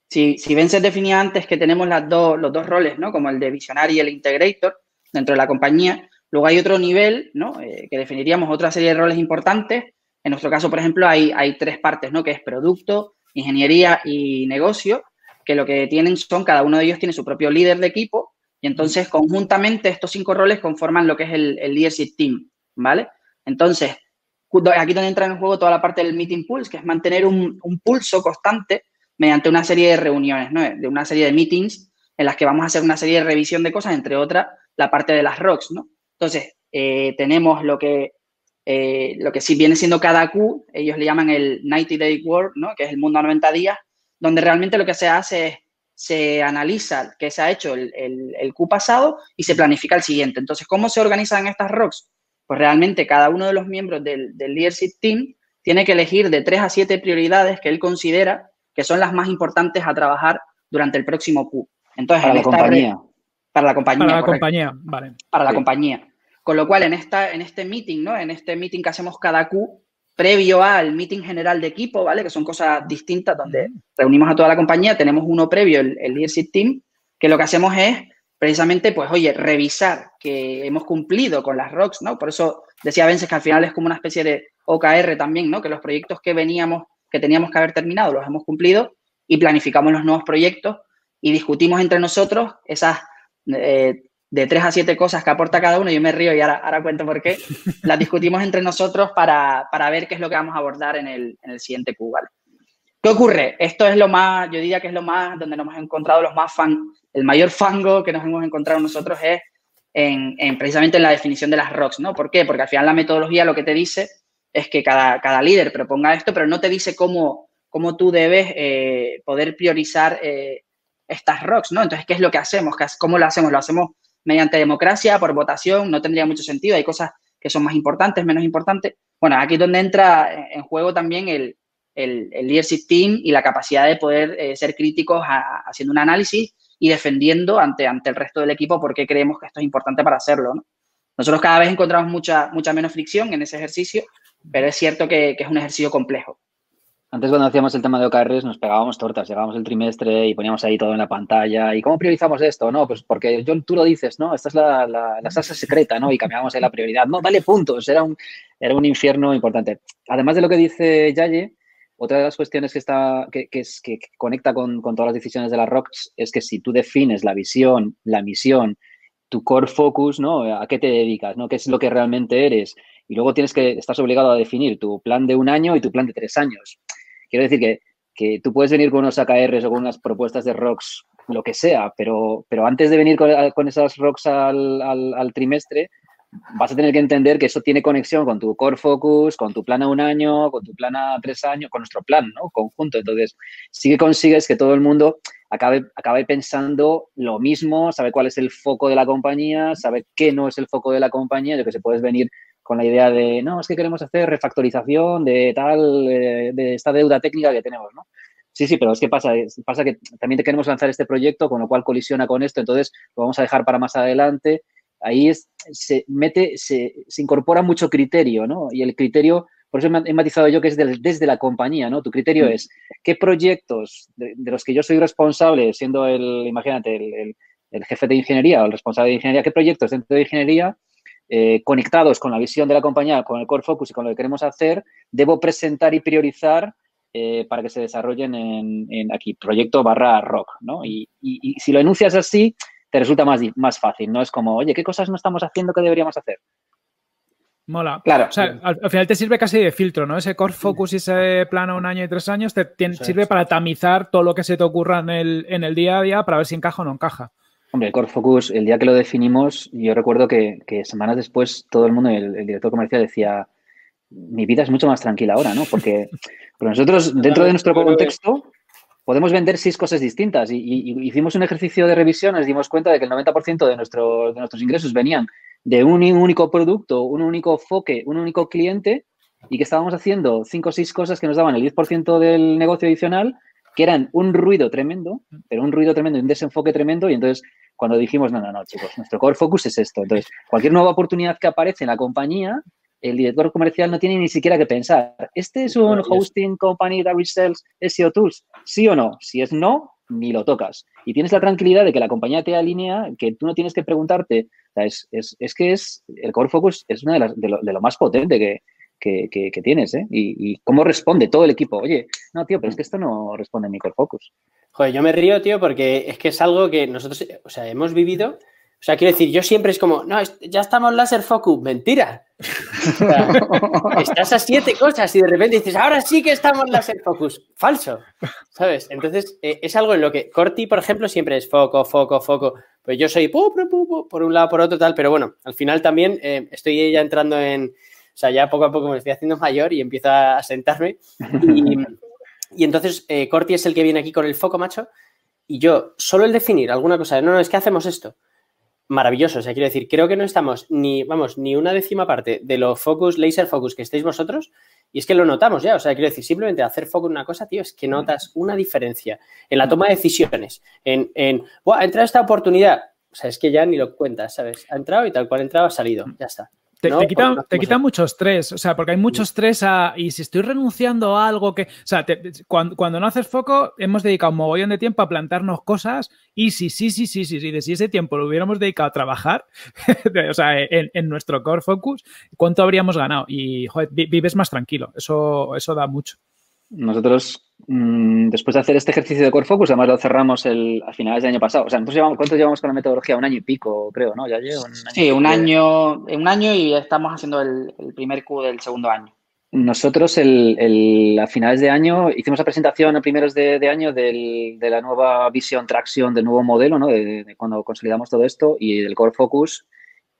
[SPEAKER 4] Si, si bien se definía antes que tenemos las dos, los dos roles, ¿no? Como el de visionario y el integrator dentro de la compañía, luego hay otro nivel, ¿no? Eh, que definiríamos otra serie de roles importantes. En nuestro caso, por ejemplo, hay, hay tres partes, ¿no? Que es producto, ingeniería y negocio, que lo que tienen son, cada uno de ellos tiene su propio líder de equipo y entonces conjuntamente estos cinco roles conforman lo que es el, el leadership team. ¿Vale? Entonces, aquí donde entra en juego toda la parte del meeting pulse, que es mantener un, pulso constante mediante una serie de reuniones, ¿no? De una serie de meetings en las que vamos a hacer una serie de revisión de cosas, entre otras, la parte de las rocks, ¿no? Entonces, eh, tenemos lo que, eh, lo que sí viene siendo cada Q, ellos le llaman el 90 Day Work, ¿no? Que es el mundo a 90 días, donde realmente lo que se hace es se analiza qué se ha hecho el, el, Q pasado y se planifica el siguiente. Entonces, ¿cómo se organizan estas rocks? Pues realmente cada uno de los miembros del, leadership team tiene que elegir de tres a siete prioridades que él considera que son las más importantes a trabajar durante el próximo Q.
[SPEAKER 2] Entonces, para la compañía.
[SPEAKER 4] Para la compañía.
[SPEAKER 1] Para la compañía, vale.
[SPEAKER 4] Para la compañía. Con lo cual, en, esta, en este meeting, ¿no? En este meeting que hacemos cada Q, previo al meeting general de equipo, ¿vale? Que son cosas distintas donde reunimos a toda la compañía, tenemos uno previo, el, el leadership team, que lo que hacemos es precisamente, pues, oye, revisar que hemos cumplido con las ROCs, ¿no? Por eso decía Vences que al final es como una especie de OKR también, ¿no? Que los proyectos que veníamos, que teníamos que haber terminado, los hemos cumplido y planificamos los nuevos proyectos y discutimos entre nosotros esas eh, de tres a siete cosas que aporta cada uno, yo me río y ahora, ahora cuento por qué, las discutimos entre nosotros para, para, ver qué es lo que vamos a abordar en el, en el siguiente Q, ¿Qué ocurre? Esto es lo más, yo diría que es lo más, donde nos hemos encontrado los más fan, el mayor fango que nos hemos encontrado nosotros es en, en, precisamente en la definición de las ROCs, ¿no? ¿Por qué? Porque al final la metodología lo que te dice es que cada, cada líder proponga esto, pero no te dice cómo, cómo tú debes eh, poder priorizar eh, estas ROCs, ¿no? Entonces, ¿qué es lo que hacemos? ¿Cómo lo hacemos? Lo hacemos mediante democracia, por votación, no tendría mucho sentido. Hay cosas que son más importantes, menos importantes. Bueno, aquí es donde entra en juego también el, el, el leadership team y la capacidad de poder eh, ser críticos haciendo un análisis y defendiendo ante, ante el resto del equipo por qué creemos que esto es importante para hacerlo. ¿no? Nosotros cada vez encontramos mucha, mucha menos fricción en ese ejercicio, pero es cierto que, que es un ejercicio complejo.
[SPEAKER 2] Antes cuando hacíamos el tema de OKRs nos pegábamos tortas, llegábamos el trimestre y poníamos ahí todo en la pantalla. ¿Y cómo priorizamos esto? No, pues porque yo, tú lo dices, ¿no? Esta es la, la, salsa secreta, ¿no? Y cambiábamos ahí la prioridad. No, vale puntos, era un, era un infierno importante. Además de lo que dice Yaye, otra de las cuestiones que, está, que, que, es, que conecta con, con, todas las decisiones de las ROCs es que si tú defines la visión, la misión, tu core focus, ¿no? ¿A qué te dedicas? ¿no? ¿Qué es lo que realmente eres? Y luego tienes que, estás obligado a definir tu plan de un año y tu plan de tres años. Quiero decir que, que tú puedes venir con unos AKRs o con unas propuestas de rocks, lo que sea, pero, pero antes de venir con, con esas rocks al, al, al, trimestre, vas a tener que entender que eso tiene conexión con tu core focus, con tu plan a un año, con tu plan a tres años, con nuestro plan, ¿no? Conjunto. Entonces, sí que consigues que todo el mundo acabe, acabe pensando lo mismo, sabe cuál es el foco de la compañía, sabe qué no es el foco de la compañía, de que se puedes venir con la idea de, no, es que queremos hacer refactorización de tal, eh, de esta deuda técnica que tenemos, ¿no? Sí, sí, pero es que pasa, pasa que también queremos lanzar este proyecto, con lo cual colisiona con esto, entonces lo vamos a dejar para más adelante. Ahí es, se mete, se, se incorpora mucho criterio, ¿no? Y el criterio, por eso he matizado yo que es del, desde la compañía, ¿no? Tu criterio mm. es qué proyectos de, de, los que yo soy responsable, siendo el, imagínate, el, el, el, jefe de ingeniería o el responsable de ingeniería, qué proyectos dentro de ingeniería eh, conectados con la visión de la compañía, con el core focus y con lo que queremos hacer, debo presentar y priorizar eh, para que se desarrollen en, en, aquí, proyecto barra rock, ¿no? Y, y, y, si lo enuncias así, te resulta más, más fácil, ¿no? Es como, oye, ¿qué cosas no estamos haciendo que deberíamos hacer?
[SPEAKER 1] Mola. Claro. O sea, al, al, final te sirve casi de filtro, ¿no? Ese core focus y ese plano un año y tres años te, te sirve para tamizar todo lo que se te ocurra en el, en el día a día para ver si encaja o no encaja.
[SPEAKER 2] Hombre, el Core Focus, el día que lo definimos, yo recuerdo que, que semanas después todo el mundo, el, el, director comercial decía, mi vida es mucho más tranquila ahora, ¿no? Porque, porque nosotros, dentro de nuestro contexto, podemos vender seis cosas distintas y, y, y, hicimos un ejercicio de revisión, nos dimos cuenta de que el 90% de, nuestro, de nuestros ingresos venían de un único producto, un único foque, un único cliente y que estábamos haciendo cinco o seis cosas que nos daban el 10% del negocio adicional que eran un ruido tremendo, pero un ruido tremendo, un desenfoque tremendo, y entonces cuando dijimos, no, no, no, chicos, nuestro core focus es esto. Entonces, cualquier nueva oportunidad que aparece en la compañía, el director comercial no tiene ni siquiera que pensar, ¿este es un hosting company that resells SEO tools? ¿Sí o no? Si es no, ni lo tocas. Y tienes la tranquilidad de que la compañía te alinea, que tú no tienes que preguntarte. O sea, es, es, es, que es, el core focus es una de, las, de, lo, de lo más potente que, que, que, que tienes, ¿eh? Y, y, cómo responde todo el equipo. Oye, no, tío, pero es que esto no responde a mi core focus.
[SPEAKER 3] Joder, yo me río, tío, porque es que es algo que nosotros, o sea, hemos vivido. O sea, quiero decir, yo siempre es como, no, ya estamos láser focus. Mentira. O sea, estás a siete cosas y de repente dices, ahora sí que estamos láser focus. Falso. ¿Sabes? Entonces, eh, es algo en lo que Corti, por ejemplo, siempre es foco, foco, foco. Pues yo soy pu, pu, pu, por un lado, por otro, tal. Pero bueno, al final también eh, estoy ya entrando en o sea, ya poco a poco me estoy haciendo mayor y empiezo a sentarme. Y, y entonces eh, Corti es el que viene aquí con el foco, macho. Y yo, solo el definir alguna cosa, no, no, es que hacemos esto. Maravilloso, o sea, quiero decir, creo que no estamos ni, vamos, ni una décima parte de lo focus, laser focus que estéis vosotros, y es que lo notamos ya, o sea, quiero decir, simplemente hacer foco en una cosa, tío, es que notas una diferencia en la toma de decisiones, en, en ha entrado esta oportunidad, o sea, es que ya ni lo cuentas, ¿sabes? Ha entrado y tal cual ha entrado, ha salido, ya está.
[SPEAKER 1] Te, quita, mucho estrés, o sea, porque hay mucho estrés a, y si estoy renunciando a algo que, o sea, cuando, no haces foco, hemos dedicado un mogollón de tiempo a plantarnos cosas y si, sí, sí, sí, sí, sí, de si ese tiempo lo hubiéramos dedicado a trabajar, o sea, en, nuestro core focus, ¿cuánto habríamos ganado? Y, joder, vives más tranquilo, eso, eso da mucho.
[SPEAKER 2] Nosotros, mm, después de hacer este ejercicio de Core Focus, además lo cerramos el, a finales del año pasado. O sea, nosotros llevamos, ¿cuánto llevamos con la metodología? Un año y pico, creo, ¿no? Ya llevo un
[SPEAKER 4] año Sí, un año, un año y estamos haciendo el, primer Q del segundo año.
[SPEAKER 2] Nosotros el, a finales de año hicimos la presentación a primeros de, año de la nueva visión, tracción del nuevo modelo, ¿no? De, cuando consolidamos todo esto y del Core Focus.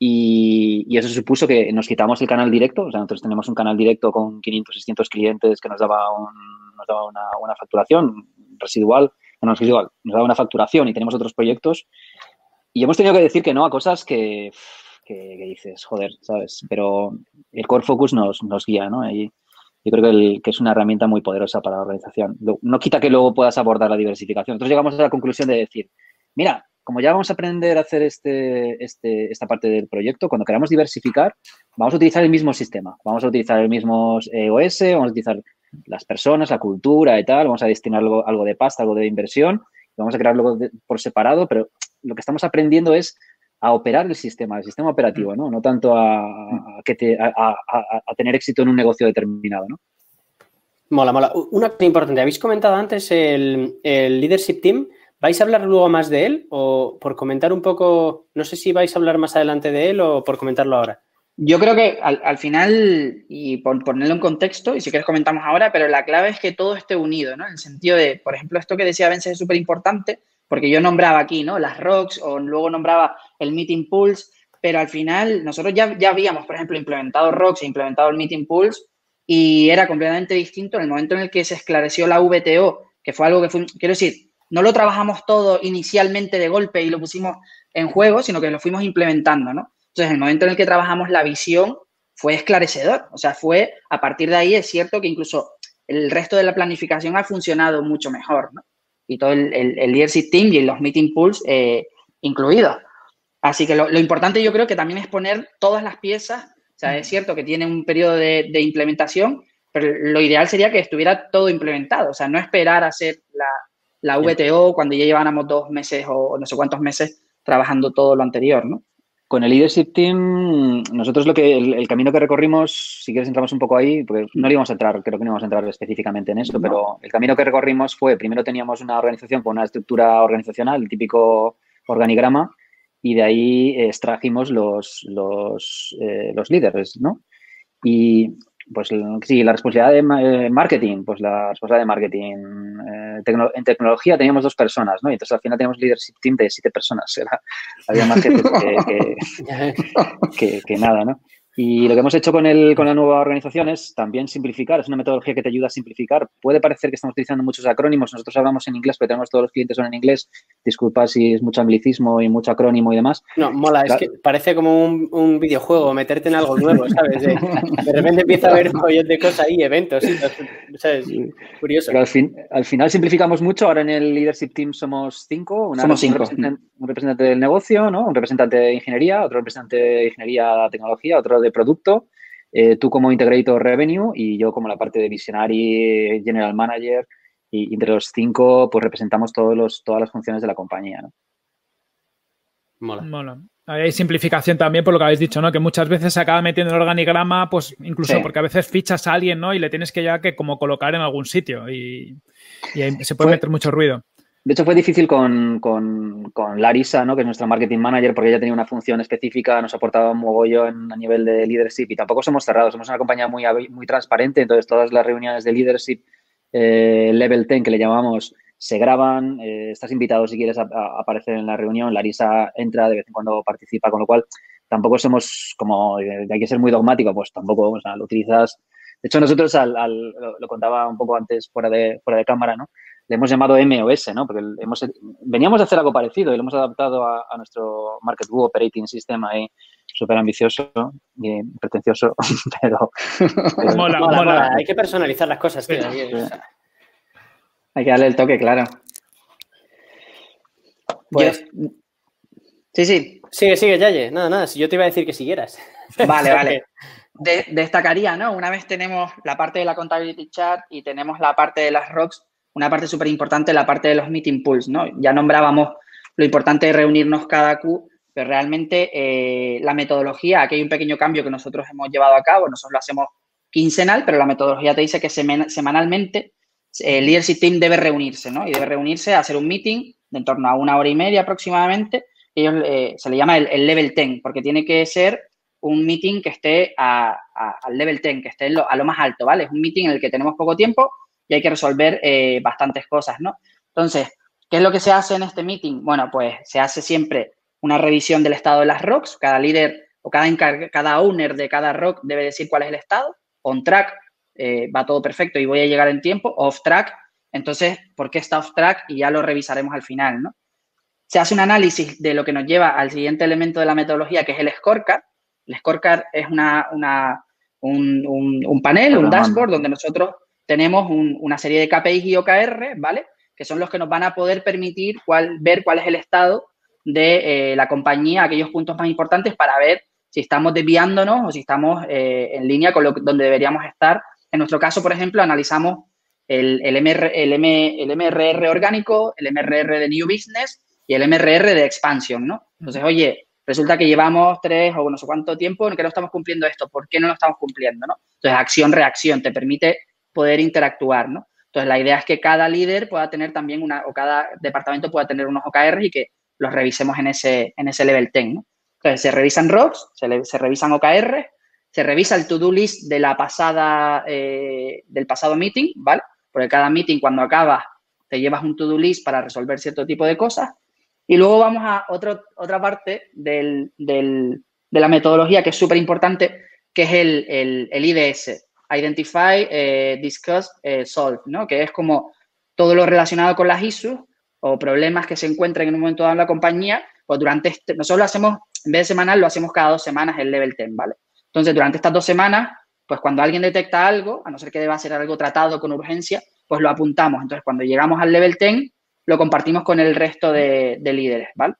[SPEAKER 2] Y, y, eso supuso que nos quitamos el canal directo. O sea, nosotros tenemos un canal directo con 500, 600 clientes que nos daba, un, nos daba una, una, facturación residual. No, residual, nos daba una facturación y tenemos otros proyectos. Y hemos tenido que decir que no a cosas que, que, dices, joder, ¿sabes? Pero el Core Focus nos, nos guía, ¿no? Y yo creo que, que, es una herramienta muy poderosa para la organización. No quita que luego puedas abordar la diversificación. Nosotros llegamos a la conclusión de decir, mira, como ya vamos a aprender a hacer este, este, esta parte del proyecto, cuando queramos diversificar, vamos a utilizar el mismo sistema. Vamos a utilizar el mismo EOS, vamos a utilizar las personas, la cultura y tal, vamos a destinar algo, de pasta, algo de inversión, vamos a crearlo por separado, pero lo que estamos aprendiendo es a operar el sistema, el sistema operativo, ¿no? No tanto a, tener éxito en un negocio determinado, ¿no?
[SPEAKER 3] Mola, mola. Una cosa importante, habéis comentado antes el leadership team. ¿Vais a hablar luego más de él o por comentar un poco, no sé si vais a hablar más adelante de él o por comentarlo ahora?
[SPEAKER 4] Yo creo que al, final, y por ponerlo en contexto, y si quieres comentamos ahora, pero la clave es que todo esté unido, ¿no? En el sentido de, por ejemplo, esto que decía Vence es súper importante, porque yo nombraba aquí, ¿no? Las rocks o luego nombraba el Meeting Pulse, pero al final nosotros ya, ya habíamos, por ejemplo, implementado rocks e implementado el Meeting Pulse y era completamente distinto en el momento en el que se esclareció la VTO, que fue algo que fue, quiero decir, no lo trabajamos todo inicialmente de golpe y lo pusimos en juego, sino que lo fuimos implementando, ¿no? Entonces, el momento en el que trabajamos la visión fue esclarecedor. O sea, fue, a partir de ahí es cierto que incluso el resto de la planificación ha funcionado mucho mejor, ¿no? Y todo el, el, leadership team y los meeting pools eh, incluidos. Así que lo, importante yo creo que también es poner todas las piezas. O sea, es cierto que tiene un periodo de, de implementación, pero lo ideal sería que estuviera todo implementado. O sea, no esperar a hacer la, la VTO cuando ya llevábamos dos meses o no sé cuántos meses trabajando todo lo anterior, ¿no?
[SPEAKER 2] Con el Leadership Team, nosotros lo que el, camino que recorrimos, si quieres entramos un poco ahí, porque no le íbamos a entrar, creo que no íbamos a entrar específicamente en eso, pero el camino que recorrimos fue, primero teníamos una organización con una estructura organizacional, el típico organigrama, y de ahí extrajimos los, los, eh, los líderes, ¿no? Y pues sí, la responsabilidad de eh, marketing, pues la responsabilidad de marketing. Eh, en tecnología teníamos dos personas, ¿no? Y entonces al final teníamos leadership team de siete personas. había más gente que, que, nada, ¿no? Y lo que hemos hecho con, el, con la nueva organización es también simplificar, es una metodología que te ayuda a simplificar. Puede parecer que estamos utilizando muchos acrónimos, nosotros hablamos en inglés, pero tenemos todos los clientes son en inglés. Disculpa si es mucho anglicismo y mucho acrónimo y demás.
[SPEAKER 3] No, mola, es que parece como un, un, videojuego, meterte en algo nuevo, ¿sabes? De, repente empieza a haber un de cosas ahí, eventos, ¿sabes? Curioso.
[SPEAKER 2] Pero al, fin, al final simplificamos mucho, ahora en el Leadership Team somos cinco,
[SPEAKER 4] una, somos cinco.
[SPEAKER 2] Un, representante, del negocio, ¿no? un representante de ingeniería, otro representante de ingeniería tecnología, otro de producto, eh, tú como Integrator Revenue y yo como la parte de Visionary, General Manager, y entre los cinco pues representamos todos los, todas las funciones de la compañía. ¿no?
[SPEAKER 1] Mola. Hay simplificación también por lo que habéis dicho, ¿no? Que muchas veces se acaba metiendo el organigrama, pues incluso porque a veces fichas a alguien, ¿no? Y le tienes que ya que como colocar en algún sitio y, se puede meter mucho ruido.
[SPEAKER 2] De hecho, fue difícil con, con, con, Larisa, ¿no? que es nuestra marketing manager, porque ella tenía una función específica, nos aportaba un mogollón a nivel de leadership y tampoco somos cerrados, somos una compañía muy, muy transparente, entonces todas las reuniones de leadership eh, level 10 que le llamamos se graban, eh, estás invitado si quieres a, aparecer en la reunión, Larisa entra, de vez en cuando participa, con lo cual tampoco somos como, eh, hay que ser muy dogmático, pues tampoco, o sea, lo utilizas. De hecho, nosotros al, lo, lo, contaba un poco antes fuera de, fuera de cámara, ¿no? le hemos llamado MOS, ¿no? Porque hemos, veníamos a hacer algo parecido y lo hemos adaptado a, nuestro Market Web Operating System ahí, súper ambicioso y pretencioso, pero...
[SPEAKER 3] mola, mola, Hay que personalizar las cosas, tío.
[SPEAKER 4] Hay que darle el toque, claro.
[SPEAKER 3] Pues... Sí, sí. Sigue, sigue, Yaye. Nada, nada. Si yo te iba a decir que siguieras.
[SPEAKER 4] Vale, vale. destacaría, ¿no? Una vez tenemos la parte de la contability chart y tenemos la parte de las rocks, una parte súper importante, la parte de los meeting pools, ¿no? Ya nombrábamos lo importante de reunirnos cada Q, realmente eh, la metodología, aquí hay un pequeño cambio que nosotros hemos llevado a cabo, nosotros lo hacemos quincenal, pero la metodología te dice que semanalmente el leadership team debe reunirse, ¿no? Y debe reunirse, hacer un meeting de en torno a una hora y media aproximadamente. Ellos, eh, se le llama el, level 10, porque tiene que ser un meeting que esté al level 10, que esté a lo más alto, ¿vale? Es un meeting en el que tenemos poco tiempo y hay que resolver eh, bastantes cosas, ¿no? Entonces, ¿qué es lo que se hace en este meeting? Bueno, pues se hace siempre una revisión del estado de las rocks. Cada líder o cada, cada owner de cada rock debe decir cuál es el estado. On track, eh, va todo perfecto y voy a llegar en tiempo. Off track, entonces, ¿por qué está off track? Y ya lo revisaremos al final, ¿no? Se hace un análisis de lo que nos lleva al siguiente elemento de la metodología, que es el scorecard. El scorecard es una, un, panel, un dashboard, donde nosotros tenemos una serie de KPIs y OKR, ¿vale? Que son los que nos van a poder permitir cuál, ver cuál es el estado de eh, la compañía, aquellos puntos más importantes para ver si estamos desviándonos o si estamos eh, en línea con lo, donde deberíamos estar. En nuestro caso, por ejemplo, analizamos el, el, el, MRR orgánico, el MRR de New Business y el MRR de Expansion, ¿no? Entonces, oye, resulta que llevamos tres o no sé cuánto tiempo en que no estamos cumpliendo esto, ¿por qué no lo estamos cumpliendo, no? Entonces, acción-reacción te permite poder interactuar, ¿no? Entonces, la idea es que cada líder pueda tener también una, o cada departamento pueda tener unos OKR y que los revisemos en ese, en ese level 10, ¿no? Entonces, se revisan ROCs, se, revisan OKR, se revisa el to-do list de la pasada, eh, del pasado meeting, ¿vale? Porque cada meeting, cuando acaba, te llevas un to-do list para resolver cierto tipo de cosas. Y luego vamos a otra parte del, del, de la metodología que es súper importante, que es el, el, el IDS, Identify, eh, Discuss, eh, Solve, ¿no? Que es como todo lo relacionado con las issues o problemas que se encuentren en un momento dado en la compañía, pues durante este, nosotros lo hacemos, en vez de semanal, lo hacemos cada dos semanas el level 10, ¿vale? Entonces, durante estas dos semanas, pues cuando alguien detecta algo, a no ser que deba ser algo tratado con urgencia, pues lo apuntamos. Entonces, cuando llegamos al level 10, lo compartimos con el resto de, líderes, ¿vale?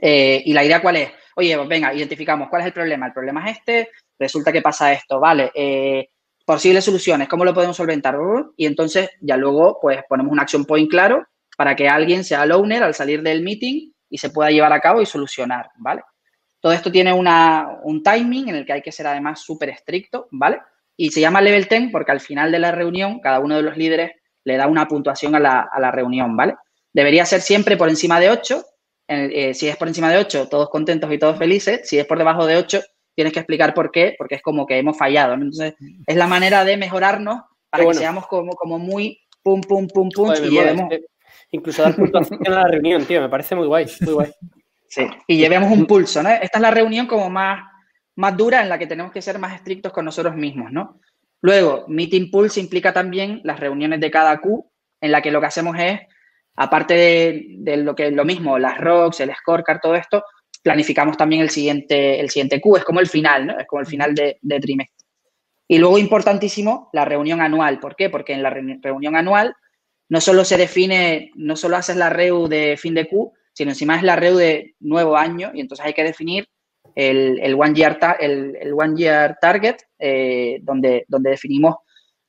[SPEAKER 4] Eh, y la idea cuál es, oye, pues venga, identificamos cuál es el problema. El problema es este, resulta que pasa esto, ¿vale? Eh, posibles soluciones, ¿cómo lo podemos solventar? Y entonces ya luego, pues ponemos un action point claro para que alguien sea el owner al salir del meeting y se pueda llevar a cabo y solucionar, ¿vale? Todo esto tiene una, un timing en el que hay que ser además súper estricto, ¿vale? Y se llama level 10 porque al final de la reunión cada uno de los líderes le da una puntuación a la, a la reunión, ¿vale? Debería ser siempre por encima de 8. Eh, si es por encima de 8, todos contentos y todos felices. Si es por debajo de 8, tienes que explicar por qué, porque es como que hemos fallado. Entonces, es la manera de mejorarnos para que seamos como, como muy pum, pum, pum, pum y llevemos
[SPEAKER 3] incluso dar puntuación a la reunión, tío, me parece muy guay, muy guay.
[SPEAKER 4] Sí, y llevemos un pulso, ¿no? Esta es la reunión como más, más dura en la que tenemos que ser más estrictos con nosotros mismos, ¿no? Luego, Meeting Pulse implica también las reuniones de cada Q, en la que lo que hacemos es, aparte de, lo que es lo mismo, las rocks, el scorecard, todo esto, planificamos también el siguiente, el siguiente Q, es como el final, ¿no? Es como el final de, de trimestre. Y luego, importantísimo, la reunión anual. ¿Por qué? Porque en la reunión anual no solo se define, no solo haces la REU de fin de Q, sino encima es la REU de nuevo año y entonces hay que definir el, one, year el, one year target, eh, donde, donde definimos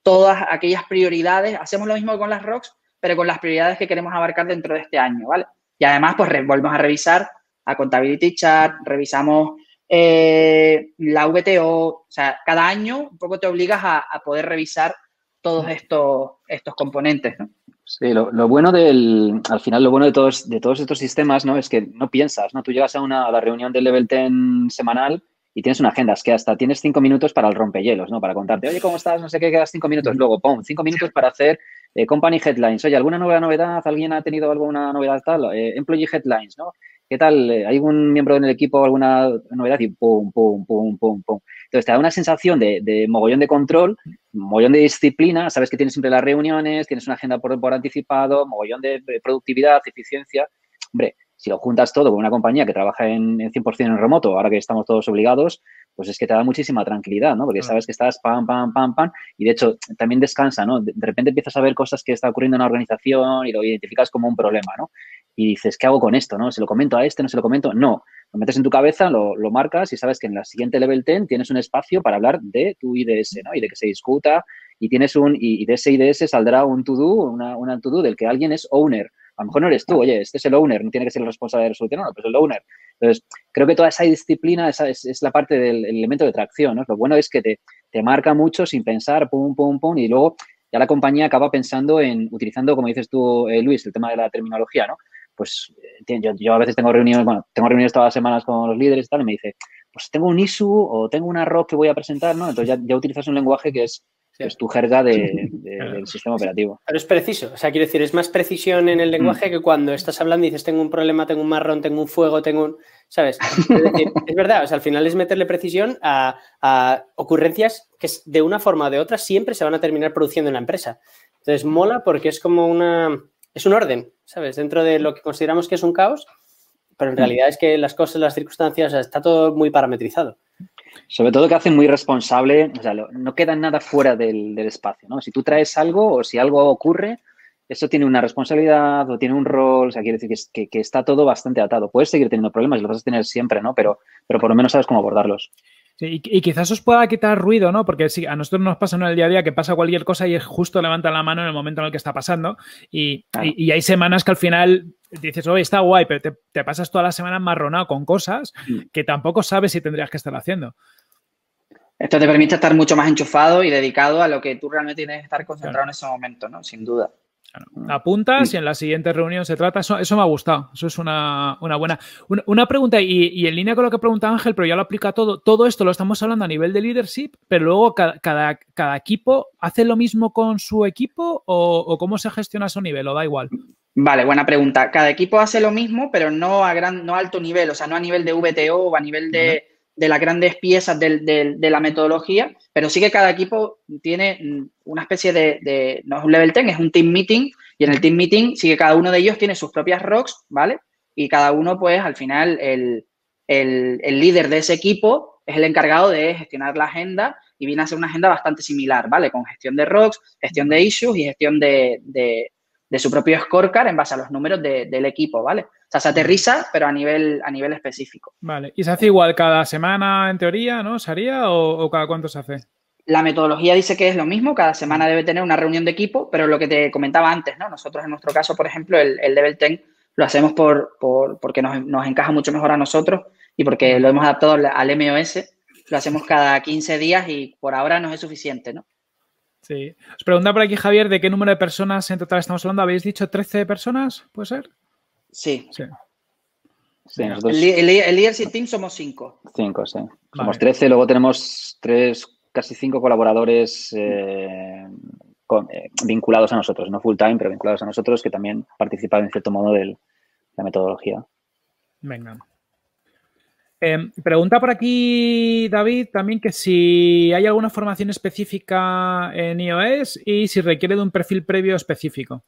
[SPEAKER 4] todas aquellas prioridades. Hacemos lo mismo con las ROCs, pero con las prioridades que queremos abarcar dentro de este año, ¿vale? Y además, pues volvemos a revisar a Contability Chart, revisamos eh, la VTO, o sea, cada año un poco te obligas a, a poder revisar todos estos, estos componentes, ¿no?
[SPEAKER 2] Sí, lo, bueno del, al final, lo bueno de todos, de todos estos sistemas, ¿no? Es que no piensas, ¿no? Tú llegas a, una, la reunión del Level 10 semanal y tienes una agenda, es que hasta tienes cinco minutos para el rompehielos, ¿no? Para contarte, oye, ¿cómo estás? No sé qué, quedas cinco minutos. Luego, pum, cinco minutos para hacer eh, company headlines. Oye, ¿alguna nueva novedad? ¿Alguien ha tenido alguna novedad tal? Eh, employee headlines, ¿no? ¿Qué tal? ¿Hay un miembro en el equipo alguna novedad? Y pum, pum, pum, pum, pum. Entonces te da una sensación de, mogollón de control, mogollón de disciplina, sabes que tienes siempre las reuniones, tienes una agenda por, por anticipado, mogollón de productividad, eficiencia. Hombre, si lo juntas todo con una compañía que trabaja en, en 100% en remoto, ahora que estamos todos obligados, pues es que te da muchísima tranquilidad, ¿no? Porque sabes que estás pam, pam, pam, pam, y de hecho también descansa, ¿no? De, repente empiezas a ver cosas que está ocurriendo en la organización y lo identificas como un problema, ¿no? Y dices, ¿qué hago con esto, no? ¿Se lo comento a este, no se lo comento? No. lo metes en tu cabeza, lo, lo, marcas y sabes que en la siguiente level 10 tienes un espacio para hablar de tu IDS, ¿no? Y de que se discuta y tienes un, y, de ese IDS saldrá un to-do, una, una to-do del que alguien es owner. A lo mejor no eres tú, oye, este es el owner, no tiene que ser el responsable de resolucionarlo, pero es el owner. Entonces, creo que toda esa disciplina esa es, es, la parte del elemento de tracción, ¿no? Lo bueno es que te, te marca mucho sin pensar, pum, pum, pum, y luego ya la compañía acaba pensando en, utilizando, como dices tú, eh, Luis, el tema de la terminología, ¿no? Pues eh, yo, yo, a veces tengo reuniones, bueno, tengo reuniones todas las semanas con los líderes y tal, y me dice, pues tengo un ISU o tengo una ROC que voy a presentar, ¿no? Entonces ya, ya utilizas un lenguaje que es es tu jerga de, de, del sistema operativo.
[SPEAKER 3] Pero es preciso, o sea, quiero decir, es más precisión en el lenguaje mm. que cuando estás hablando y dices, tengo un problema, tengo un marrón, tengo un fuego, tengo un... ¿Sabes? Es, decir, es verdad, o sea, al final es meterle precisión a, a, ocurrencias que de una forma o de otra siempre se van a terminar produciendo en la empresa. Entonces, mola porque es como una... Es un orden, ¿sabes? Dentro de lo que consideramos que es un caos, pero en mm. realidad es que las cosas, las circunstancias, o sea, está todo muy parametrizado.
[SPEAKER 2] Sobre todo que hacen muy responsable, o sea, no queda nada fuera del, del, espacio, ¿no? Si tú traes algo o si algo ocurre, eso tiene una responsabilidad o tiene un rol, o sea, quiere decir que, que, que, está todo bastante atado. Puedes seguir teniendo problemas y los vas a tener siempre, ¿no? Pero, pero por lo menos sabes cómo abordarlos.
[SPEAKER 1] Sí, y, y, quizás os pueda quitar ruido, ¿no? Porque sí, a nosotros nos pasa en el día a día que pasa cualquier cosa y justo levanta la mano en el momento en el que está pasando. Y, claro. y, y hay semanas que al final dices, oye, está guay, pero te, te, pasas toda la semana marronado con cosas que tampoco sabes si tendrías que estar haciendo.
[SPEAKER 4] Esto te permite estar mucho más enchufado y dedicado a lo que tú realmente tienes que estar concentrado claro. en ese momento, ¿no? Sin duda.
[SPEAKER 1] Claro. Apuntas y en la siguiente reunión se trata. Eso, eso me ha gustado. Eso es una, una buena. Una, una pregunta, y, y, en línea con lo que pregunta Ángel, pero ya lo aplica todo. Todo esto lo estamos hablando a nivel de leadership, pero luego cada, cada, cada equipo hace lo mismo con su equipo o, o, cómo se gestiona a su nivel, o da igual.
[SPEAKER 4] Vale, buena pregunta. Cada equipo hace lo mismo, pero no a gran, no a alto nivel, o sea, no a nivel de VTO o a nivel de. Uh -huh de las grandes piezas de, la metodología, pero sí que cada equipo tiene una especie de, no es un level 10, es un team meeting, y en el team meeting sí que cada uno de ellos tiene sus propias rocks, ¿vale? Y cada uno, pues, al final, el, líder de ese equipo es el encargado de gestionar la agenda y viene a ser una agenda bastante similar, ¿vale? Con gestión de rocks, gestión de issues y gestión de, su propio scorecard en base a los números de, del equipo, ¿vale? O sea, se aterriza, pero a nivel, a nivel específico.
[SPEAKER 1] Vale. ¿Y se hace igual cada semana, en teoría, no? ¿Se haría o, o cada cuánto se hace?
[SPEAKER 4] La metodología dice que es lo mismo, cada semana debe tener una reunión de equipo, pero lo que te comentaba antes, ¿no? Nosotros en nuestro caso, por ejemplo, el, el Level 10 lo hacemos por, por, porque nos, nos, encaja mucho mejor a nosotros y porque lo hemos adaptado al MOS, lo hacemos cada 15 días y por ahora nos es suficiente, ¿no?
[SPEAKER 1] Sí. Os pregunta por aquí, Javier, ¿de qué número de personas en total estamos hablando? ¿Habéis dicho 13 personas? ¿Puede ser?
[SPEAKER 4] Sí. sí. sí nosotros... el, el, el, Leadership Team somos cinco.
[SPEAKER 2] Cinco, sí. Vale. Somos 13, luego tenemos tres, casi cinco colaboradores eh, con, eh, vinculados a nosotros, no full time, pero vinculados a nosotros que también participan en cierto modo de la metodología.
[SPEAKER 1] Venga. Eh, pregunta por aquí David también que si hay alguna formación específica en iOS y si requiere de un perfil previo específico.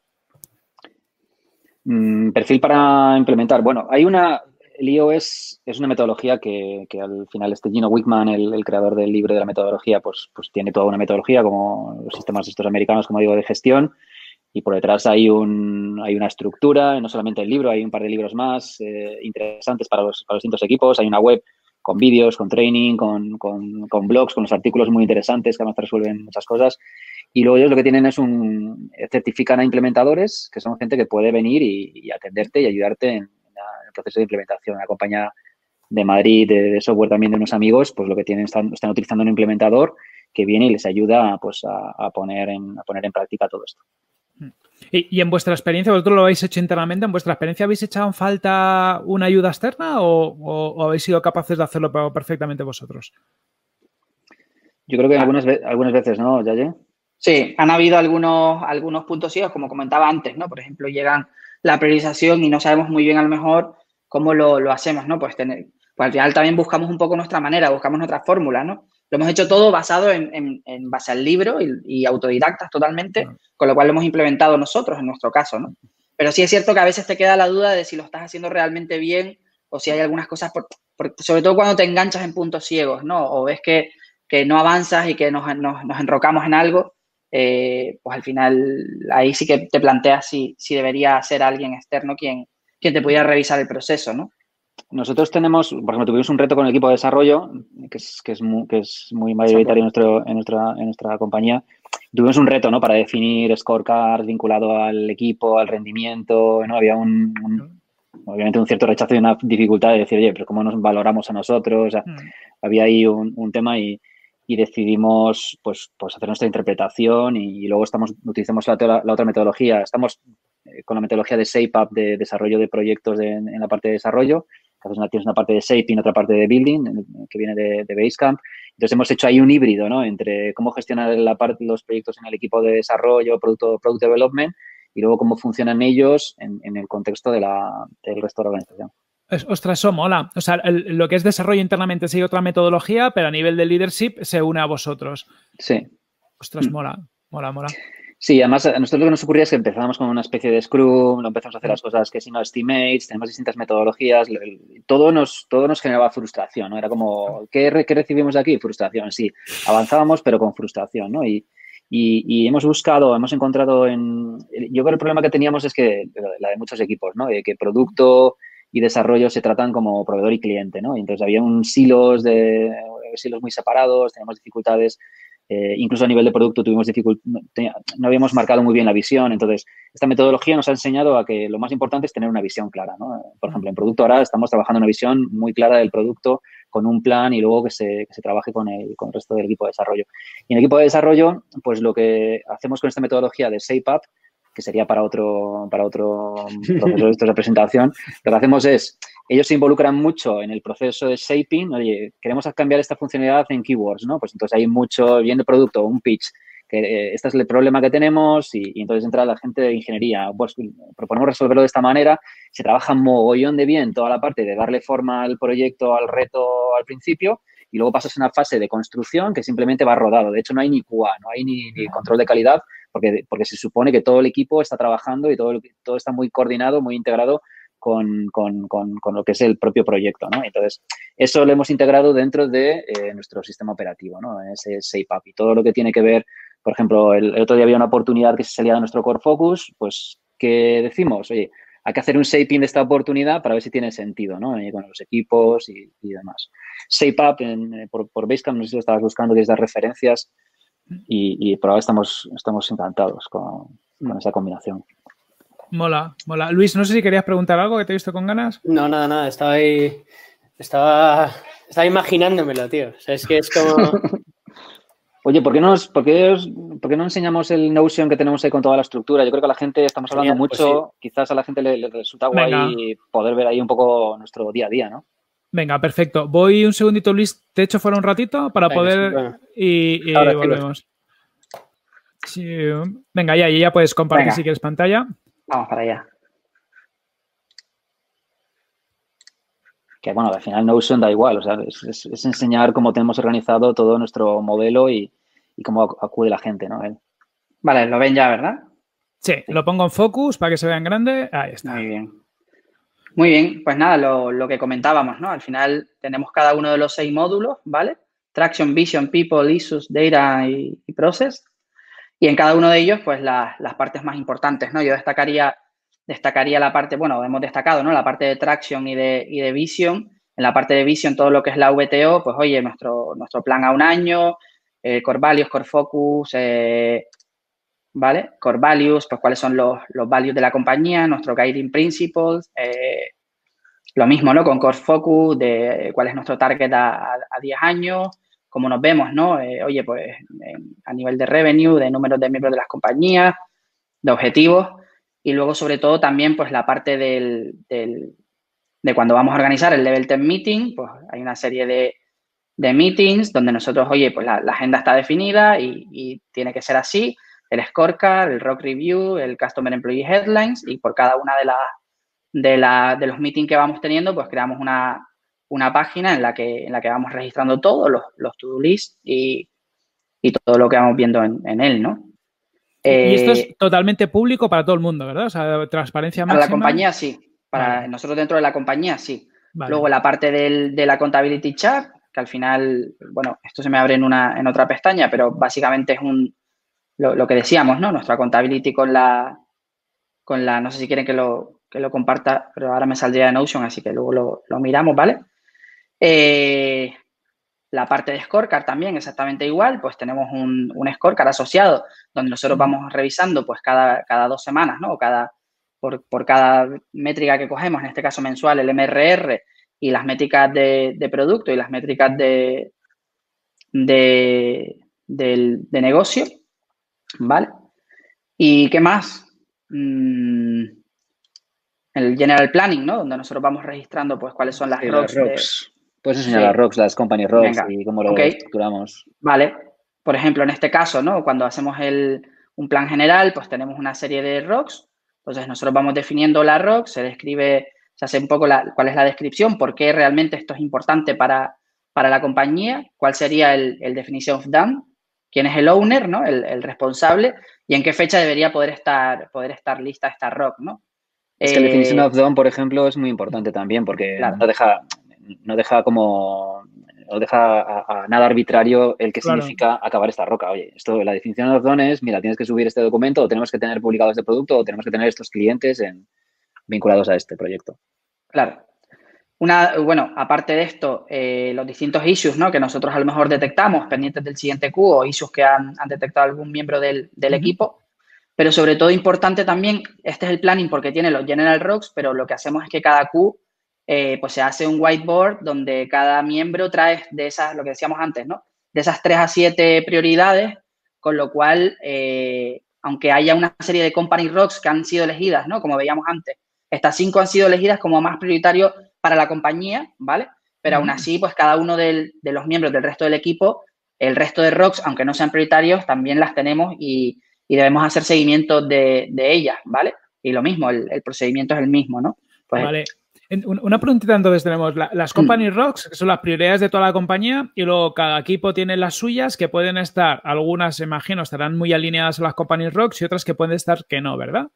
[SPEAKER 2] Mm, perfil para implementar. Bueno, hay una. El iOS es una metodología que, que al final este Gino Wickman, el, el, creador del libro de la metodología, pues, pues tiene toda una metodología como los sistemas estos americanos, como digo, de gestión. Y por detrás hay, un, hay una estructura, no solamente el libro, hay un par de libros más eh, interesantes para los, para distintos equipos. Hay una web con vídeos, con training, con, con, con, blogs, con los artículos muy interesantes que además resuelven muchas cosas. Y luego ellos lo que tienen es un, certifican a implementadores, que son gente que puede venir y, y atenderte y ayudarte en, en, el proceso de implementación. Una compañía de Madrid de, de, software también de unos amigos, pues lo que tienen, están, están utilizando un implementador que viene y les ayuda pues, a, a, poner en, a poner en práctica todo esto.
[SPEAKER 1] Y, y, en vuestra experiencia, vosotros lo habéis hecho internamente, ¿en vuestra experiencia habéis echado en falta una ayuda externa o, o, o habéis sido capaces de hacerlo perfectamente vosotros?
[SPEAKER 2] Yo creo que algunas, algunas veces, ¿no, Yaye?
[SPEAKER 4] Sí, han habido algunos, algunos puntos ciegos, como comentaba antes, ¿no? Por ejemplo, llegan la priorización y no sabemos muy bien a lo mejor cómo lo, lo hacemos, ¿no? Pues, tener, pues al final también buscamos un poco nuestra manera, buscamos nuestra fórmula, ¿no? Lo hemos hecho todo basado en, en, en base al libro y, y, autodidactas totalmente, con lo cual lo hemos implementado nosotros en nuestro caso, ¿no? Pero sí es cierto que a veces te queda la duda de si lo estás haciendo realmente bien o si hay algunas cosas, por, por, sobre todo cuando te enganchas en puntos ciegos, ¿no? O ves que, que no avanzas y que nos, nos, nos enrocamos en algo, eh, pues al final ahí sí que te planteas si, si debería ser alguien externo quien, quien te pudiera revisar el proceso, ¿no?
[SPEAKER 2] nosotros tenemos, por ejemplo, tuvimos un reto con el equipo de desarrollo, que es, que es, muy, que es muy mayoritario en, nuestro, en, nuestra, en nuestra compañía. Tuvimos un reto, ¿no? Para definir scorecard vinculado al equipo, al rendimiento, ¿no? Había un, obviamente un cierto rechazo y una dificultad de decir, oye, pero ¿cómo nos valoramos a nosotros? O sea, mm. había ahí un, un tema y, y, decidimos, pues, pues hacer nuestra interpretación y, luego estamos, utilizamos la, la, otra metodología. Estamos eh, con la metodología de ShapeUp de desarrollo de proyectos en la parte de desarrollo tienes una parte de shaping, otra parte de building, que viene de, Basecamp. Entonces, hemos hecho ahí un híbrido, ¿no? Entre cómo gestionar la parte, los proyectos en el equipo de desarrollo, producto, product development, y luego cómo funcionan ellos en, el contexto de la, del resto de la organización.
[SPEAKER 1] Ostras, eso mola. O sea, lo que es desarrollo internamente sigue otra metodología, pero a nivel de leadership se une a vosotros.
[SPEAKER 2] Sí.
[SPEAKER 1] Ostras, mm. mola, mola, mola.
[SPEAKER 2] Sí, además a nosotros lo que nos ocurría es que empezábamos con una especie de Scrum, lo empezamos a hacer las cosas que si no estimates, tenemos distintas metodologías, todo nos, todo nos generaba frustración, ¿no? Era como, ¿qué, recibimos de aquí? Frustración, sí. Avanzábamos, pero con frustración, ¿no? Y, y, hemos buscado, hemos encontrado en... Yo creo que el problema que teníamos es que, la de muchos equipos, ¿no? De que producto y desarrollo se tratan como proveedor y cliente, ¿no? Y entonces había un silos de silos muy separados, teníamos dificultades eh, incluso a nivel de producto tuvimos no habíamos marcado muy bien la visión. Entonces, esta metodología nos ha enseñado a que lo más importante es tener una visión clara. Por ejemplo, en producto ahora estamos trabajando una visión muy clara del producto con un plan y luego que se, que se trabaje con el, con el resto del equipo de desarrollo. Y en el equipo de desarrollo, pues lo que hacemos con esta metodología de ShapeUp, que sería para otro, para otro proceso de presentación, lo que hacemos es ellos se involucran mucho en el proceso de shaping. Oye, queremos cambiar esta funcionalidad en keywords, ¿no? Pues entonces hay mucho bien de producto, un pitch, que eh, este es el problema que tenemos y, entonces entra la gente de ingeniería. Pues proponemos resolverlo de esta manera. Se trabaja mogollón de bien toda la parte de darle forma al proyecto, al reto al principio y luego pasas a una fase de construcción que simplemente va rodado. De hecho, no hay ni QA, no hay ni, control de calidad porque, porque se supone que todo el equipo está trabajando y todo, todo está muy coordinado, muy integrado con, con, con, con, lo que es el propio proyecto, ¿no? Entonces, eso lo hemos integrado dentro de eh, nuestro sistema operativo, ¿no? Ese SafeUp y todo lo que tiene que ver, por ejemplo, el, otro día había una oportunidad que se salía de nuestro core focus, pues, ¿qué decimos? Oye, hay que hacer un shaping de esta oportunidad para ver si tiene sentido, ¿no? Eh, con los equipos y, y demás. ShapeUp eh, por, por Basecamp, no sé si lo estabas buscando, que es dar referencias y, y por ahora estamos, estamos encantados con, con esa combinación.
[SPEAKER 1] Mola, mola. Luis, no sé si querías preguntar algo que te he visto con ganas.
[SPEAKER 3] No, nada, nada. Estaba ahí. Estaba, estaba imaginándomelo, tío. O sea, es que es como.
[SPEAKER 2] Oye, ¿por qué, nos, por, qué por qué no enseñamos el Notion que tenemos ahí con toda la estructura? Yo creo que a la gente estamos hablando pues mucho, quizás a la gente le, resulta guay poder ver ahí un poco nuestro día a día, ¿no?
[SPEAKER 1] Venga, perfecto. Voy un segundito, Luis, te echo fuera un ratito para poder y, volvemos. Venga, ya, ya puedes compartir si quieres pantalla.
[SPEAKER 4] Vamos para allá.
[SPEAKER 2] Que bueno, al final Notion da igual, o sea, es, enseñar cómo tenemos organizado todo nuestro modelo y, cómo acude la gente, ¿no?
[SPEAKER 4] Vale, lo ven ya, ¿verdad?
[SPEAKER 1] Sí, lo pongo en focus para que se vea en grande. Ahí está.
[SPEAKER 4] Muy bien. Muy bien, pues nada, lo, que comentábamos, ¿no? Al final tenemos cada uno de los seis módulos, ¿vale? Traction, Vision, People, Issues, Data y Process. Y en cada uno de ellos, pues las partes más importantes, ¿no? Yo destacaría, destacaría la parte, bueno, hemos destacado, ¿no? La parte de traction y de, y de vision. En la parte de vision, todo lo que es la VTO, pues oye, nuestro, nuestro plan a un año, eh, core values, core focus, eh, ¿vale? Core values, pues cuáles son los, los, values de la compañía, nuestro guiding principles, eh, lo mismo, ¿no? Con core focus, de cuál es nuestro target a, a 10 años, como nos vemos, ¿no? Eh, oye, pues a nivel de revenue, de números de miembros de las compañías, de objetivos y luego sobre todo también pues la parte del, de cuando vamos a organizar el Level 10 Meeting, pues hay una serie de, de meetings donde nosotros, oye, pues la, agenda está definida y, tiene que ser así, el scorecard, el rock review, el customer employee headlines y por cada una de las de, la, de los meetings que vamos teniendo, pues creamos una, una página en la que, en la que vamos registrando todos los, los to-do lists y, todo lo que vamos viendo en, él, ¿no?
[SPEAKER 1] y esto es eh, totalmente público para todo el mundo, ¿verdad? O sea, transparencia máxima.
[SPEAKER 4] Para la compañía, sí. Para nosotros dentro de la compañía, sí. Luego la parte del, de la contability chart, que al final, bueno, esto se me abre en, una, en otra pestaña, pero básicamente es un, lo, que decíamos, ¿no? Nuestra contability con la, con la, no sé si quieren que lo, que lo comparta, pero ahora me saldría de Notion, así que luego lo, miramos, ¿vale? Eh, la parte de scorecard también exactamente igual, pues tenemos un, un scorecard asociado donde nosotros vamos revisando pues cada, cada dos semanas, ¿no? cada, por, cada métrica que cogemos, en este caso mensual, el MRR y las métricas de, producto y las métricas de, de, de, negocio, ¿vale? ¿Y qué más? Mm, el General Planning, ¿no? Donde nosotros vamos registrando pues cuáles son las
[SPEAKER 2] rocks. Puedes enseñar las rocks, las company rocks y cómo lo estructuramos.
[SPEAKER 4] Vale. Por ejemplo, en este caso, ¿no? Cuando hacemos el, un plan general, pues tenemos una serie de rocks. Entonces, nosotros vamos definiendo la rock, se describe, se hace un poco la, cuál es la descripción, por qué realmente esto es importante para, para la compañía, cuál sería el, el definition of done, quién es el owner, ¿no? El, el, responsable, y en qué fecha debería poder estar, poder estar lista esta rock, ¿no?
[SPEAKER 2] Es que el definition of done, por ejemplo, es muy importante también porque no deja, no deja como no deja a, nada arbitrario el que significa acabar esta roca. Oye, esto, la definición de los dones, mira, tienes que subir este documento, o tenemos que tener publicado este producto, o tenemos que tener estos clientes vinculados a este proyecto.
[SPEAKER 4] Claro. Una, bueno, aparte de esto, eh, los distintos issues ¿no? que nosotros a lo mejor detectamos pendientes del siguiente Q o issues que han, detectado algún miembro del, equipo, pero sobre todo importante también, este es el planning porque tiene los general rocks, pero lo que hacemos es que cada Q eh, pues se hace un whiteboard donde cada miembro trae de esas, lo que decíamos antes, ¿no? De esas tres a siete prioridades, con lo cual, eh, aunque haya una serie de company rocks que han sido elegidas, ¿no? Como veíamos antes, estas cinco han sido elegidas como más prioritarios para la compañía, ¿vale? Pero aún así, pues cada uno de los miembros del resto del equipo, el resto de rocks, aunque no sean prioritarios, también las tenemos y, debemos hacer seguimiento de, ellas, ¿vale? Y lo mismo, el, procedimiento es el mismo, ¿no?
[SPEAKER 1] Pues, vale. Una preguntita entonces tenemos las Company mm. Rocks, que son las prioridades de toda la compañía, y luego cada equipo tiene las suyas, que pueden estar, algunas, imagino, estarán muy alineadas a las Company Rocks y otras que pueden estar que no, ¿verdad?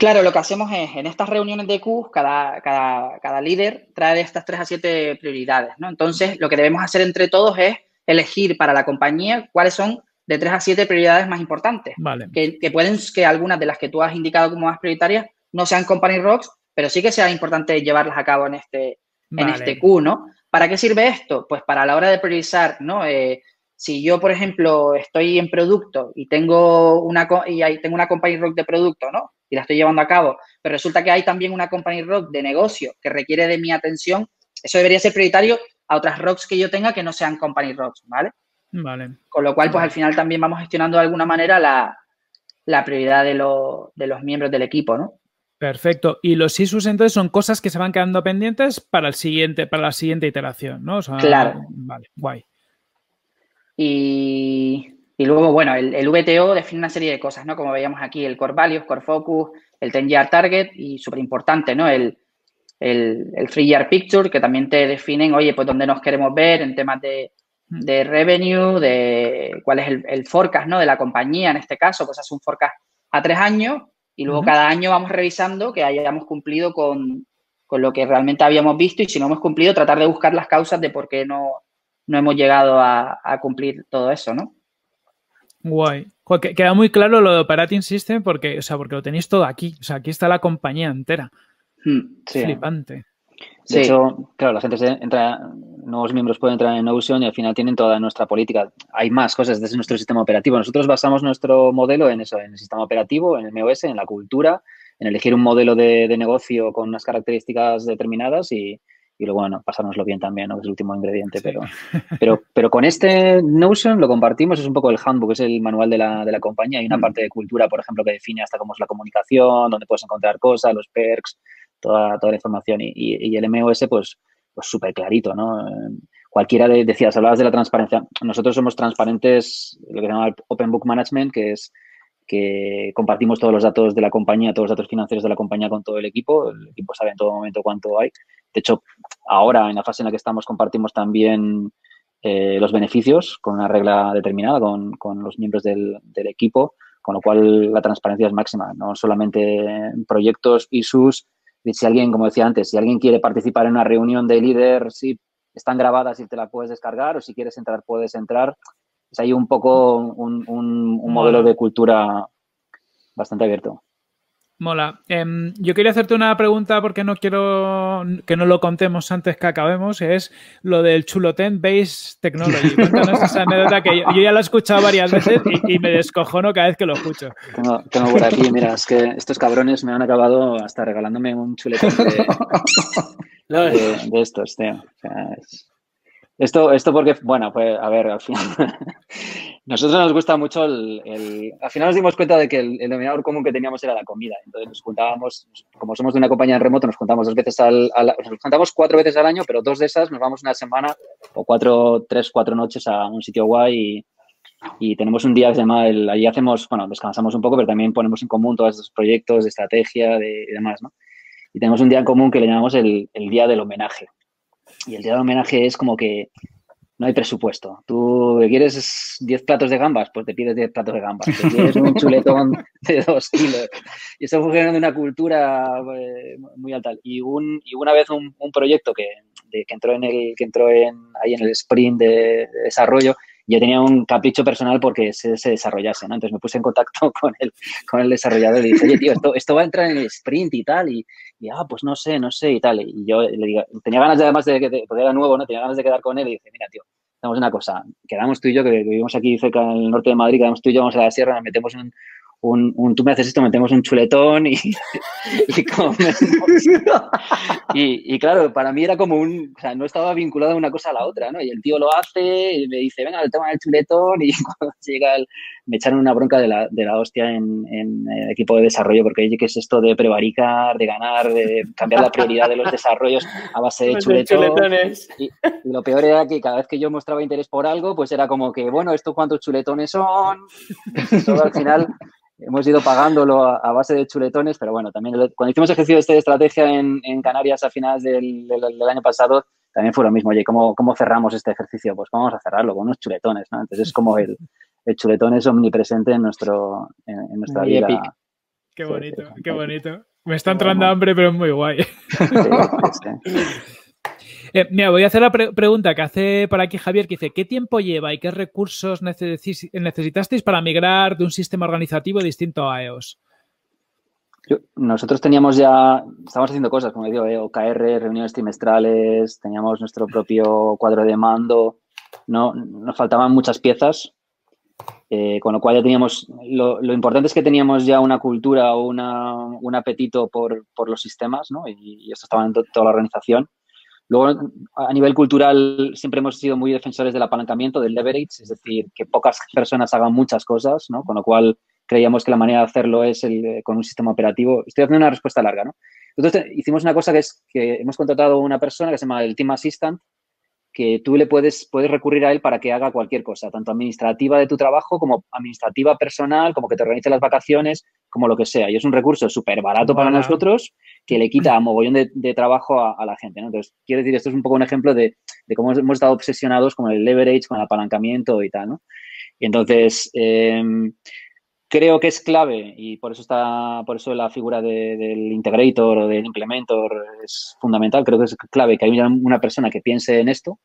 [SPEAKER 4] Claro, lo que hacemos es, en estas reuniones de Q, cada, cada, líder trae de estas tres a siete prioridades, ¿no? Entonces, lo que debemos hacer entre todos es elegir para la compañía cuáles son de tres a siete prioridades más importantes.
[SPEAKER 1] Vale.
[SPEAKER 4] Que, que pueden que algunas de las que tú has indicado como más prioritarias no sean Company Rocks, pero sí que sea importante llevarlas a cabo en este, en este Q, ¿no? ¿Para qué sirve esto? Pues para la hora de priorizar, ¿no? Eh, si yo, por ejemplo, estoy en producto y tengo una, y tengo una company rock de producto, ¿no? Y la estoy llevando a cabo, pero resulta que hay también una company rock de negocio que requiere de mi atención, eso debería ser prioritario a otras rocks que yo tenga que no sean company rocks, ¿vale?
[SPEAKER 1] Vale.
[SPEAKER 4] Con lo cual, pues al final también vamos gestionando de alguna manera la, prioridad de, de los miembros del equipo, ¿no?
[SPEAKER 1] Perfecto. Y los issues entonces son cosas que se van quedando pendientes para el siguiente, para la siguiente iteración, ¿no?
[SPEAKER 4] claro.
[SPEAKER 1] Vale, guay.
[SPEAKER 4] Y, luego, bueno, el, VTO define una serie de cosas, ¿no? Como veíamos aquí, el core values, core focus, el 10 year target y súper importante, ¿no? El, el, free year picture, que también te definen, oye, pues dónde nos queremos ver en temas de, mm. de revenue, de cuál es el, el, forecast, ¿no? De la compañía en este caso, pues hace un forecast a tres años y luego cada año vamos revisando que hayamos cumplido con, lo que realmente habíamos visto y si no hemos cumplido, tratar de buscar las causas de por qué no, no hemos llegado a, cumplir todo eso, ¿no?
[SPEAKER 1] Guay. Queda muy claro lo de Operating System porque, o sea, porque lo tenéis todo aquí. O sea, aquí está la compañía entera.
[SPEAKER 2] Hmm,
[SPEAKER 1] Flipante.
[SPEAKER 2] De hecho, claro, la gente se entra, nuevos miembros pueden entrar en Notion y al final tienen toda nuestra política. Hay más cosas desde nuestro sistema operativo. Nosotros basamos nuestro modelo en eso, en el sistema operativo, en el MOS, en la cultura, en elegir un modelo de, negocio con unas características determinadas y, luego, bueno, pasárnoslo bien también, ¿no? Que es el último ingrediente. Pero, pero, pero con este Notion lo compartimos, es un poco el handbook, es el manual de la, de la compañía. Hay una mm. parte de cultura, por ejemplo, que define hasta cómo es la comunicación, dónde puedes encontrar cosas, los perks, toda, toda la información. Y, y, el MOS, pues, pues súper clarito, ¿no? Cualquiera de, decías, hablabas de la transparencia. Nosotros somos transparentes, lo que se llama Open Book Management, que es que compartimos todos los datos de la compañía, todos los datos financieros de la compañía con todo el equipo. El equipo sabe en todo momento cuánto hay. De hecho, ahora, en la fase en la que estamos, compartimos también eh, los beneficios con una regla determinada con, con los miembros del, del, equipo, con lo cual la transparencia es máxima, no solamente proyectos, issues, si alguien, como decía antes, si alguien quiere participar en una reunión de líder, sí, están grabadas y te la puedes descargar, o si quieres entrar, puedes entrar. Es ahí un poco un, modelo de cultura bastante abierto.
[SPEAKER 1] Mola. Em, yo quería hacerte una pregunta porque no quiero que no lo contemos antes que acabemos. Es lo del Chuloten Base Technology. Cuéntanos esa anécdota que yo, ya la he escuchado varias veces y, me descojono cada vez que lo escucho.
[SPEAKER 2] Tengo, por aquí, mira, es que estos cabrones me han acabado hasta regalándome un chuletón de, estos, tío. O sea, esto, esto porque, bueno, pues a ver, al final, nosotros nos gusta mucho el, Al final nos dimos cuenta de que el, denominador común que teníamos era la comida. Entonces nos juntábamos, como somos de una compañía en remoto, nos juntamos dos veces al, nos juntamos cuatro veces al año, pero dos de esas nos vamos una semana o cuatro, tres, cuatro noches a un sitio guay y, tenemos un día que se llama, el, allí hacemos, bueno, descansamos un poco, pero también ponemos en común todos estos proyectos de estrategia de, y demás, ¿no? Y tenemos un día en común que le llamamos el, el Día del Homenaje. Y el día de homenaje es como que no hay presupuesto. Tú quieres 10 platos de gambas, pues te pides 10 platos de gambas. Te quieres un chuletón de 2 kilos. Y eso fue generando una cultura eh, muy alta. Y, un, y una vez un, proyecto que, que, entró en el que entró en, ahí en el sprint de desarrollo yo tenía un capricho personal porque se, se, desarrollase, ¿no? Entonces me puse en contacto con el, con el desarrollador y dije, oye, tío, esto, esto va a entrar en el sprint y tal, y, y, ah, pues no sé, no sé y tal. Y yo le digo, tenía ganas de, además de que, porque era nuevo, ¿no? Tenía ganas de quedar con él y dije, mira, tío, hagamos una cosa, quedamos tú y yo, que vivimos aquí cerca del norte de Madrid, quedamos tú y yo, vamos a la sierra, nos metemos un, un, un, tú me haces esto, metemos un chuletón y, y comemos. Y, y, claro, para mí era como un, o sea, no estaba vinculado una cosa a la otra, ¿no? Y el tío lo hace y me dice, venga, el tema del chuletón y cuando llega el, me echaron una bronca de la, de la hostia en, en el equipo de desarrollo porque oye, ¿qué es esto de prevaricar, de ganar, de cambiar la prioridad de los desarrollos a base de chuletón? Y, y, lo peor era que cada vez que yo mostraba interés por algo, pues era como que, bueno, ¿esto cuántos chuletones son? Todo al final hemos ido pagándolo a, base de chuletones, pero bueno, también cuando hicimos ejercicio de estrategia en, en Canarias a finales del, del, año pasado, también fue lo mismo. Oye, ¿cómo, ¿cómo, cerramos este ejercicio? Pues vamos a cerrarlo con unos chuletones, ¿no? Entonces es como el, el chuletón es omnipresente en, nuestro, en, nuestra vida.
[SPEAKER 1] Qué bonito, qué bonito. Me está entrando hambre, pero es muy guay. Sí, eh, mira, voy a hacer la pregunta que hace por aquí Javier, que dice, ¿qué tiempo lleva y qué recursos necesitasteis para migrar de un sistema organizativo distinto a EOS?
[SPEAKER 2] nosotros teníamos ya, estábamos haciendo cosas, como digo, eh, OKR, reuniones trimestrales, teníamos nuestro propio cuadro de mando, no, nos faltaban muchas piezas, eh, con lo cual ya teníamos, lo, importante es que teníamos ya una cultura o una, un apetito por, por, los sistemas, ¿no? Y esto estaba en toda la organización. Luego, a nivel cultural, siempre hemos sido muy defensores del apalancamiento, del leverage, es decir, que pocas personas hagan muchas cosas, ¿no? Con lo cual, creíamos que la manera de hacerlo es el, eh, con un sistema operativo. Estoy haciendo una respuesta larga, ¿no? Entonces, hicimos una cosa que es que hemos contratado a una persona que se llama el Team Assistant, que tú le puedes, puedes recurrir a él para que haga cualquier cosa, tanto administrativa de tu trabajo como administrativa personal, como que te organice las vacaciones, como lo que sea. Y es un recurso súper barato para nosotros que le quita a mogollón de, trabajo a, la gente. ¿no? Entonces, quiero decir, esto es un poco un ejemplo de, cómo hemos estado obsesionados con el leverage, con el apalancamiento y tal. ¿no? Y entonces, em, creo que es clave y por eso está, por eso la figura del integrator o del implementor es fundamental. Creo que es clave que haya una persona que piense en esto,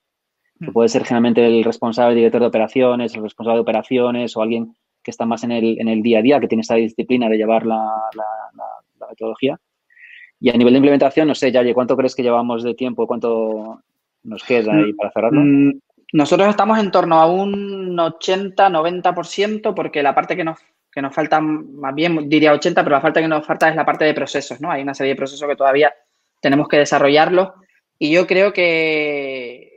[SPEAKER 2] que puede ser generalmente el responsable, el director de operaciones, el responsable de operaciones o alguien que está más en el, en el día a día, que tiene esta disciplina de llevar la, la metodología. Y a nivel de implementación, no sé, Yaye, ¿cuánto crees que llevamos de tiempo? ¿Cuánto nos queda ahí para cerrarlo? Mm,
[SPEAKER 4] nosotros estamos en torno a un 80-90% porque la parte que nos, que nos falta, más bien diría 80, pero la falta que nos falta es la parte de procesos, ¿no? Hay una serie de procesos que todavía tenemos que desarrollarlos y yo creo que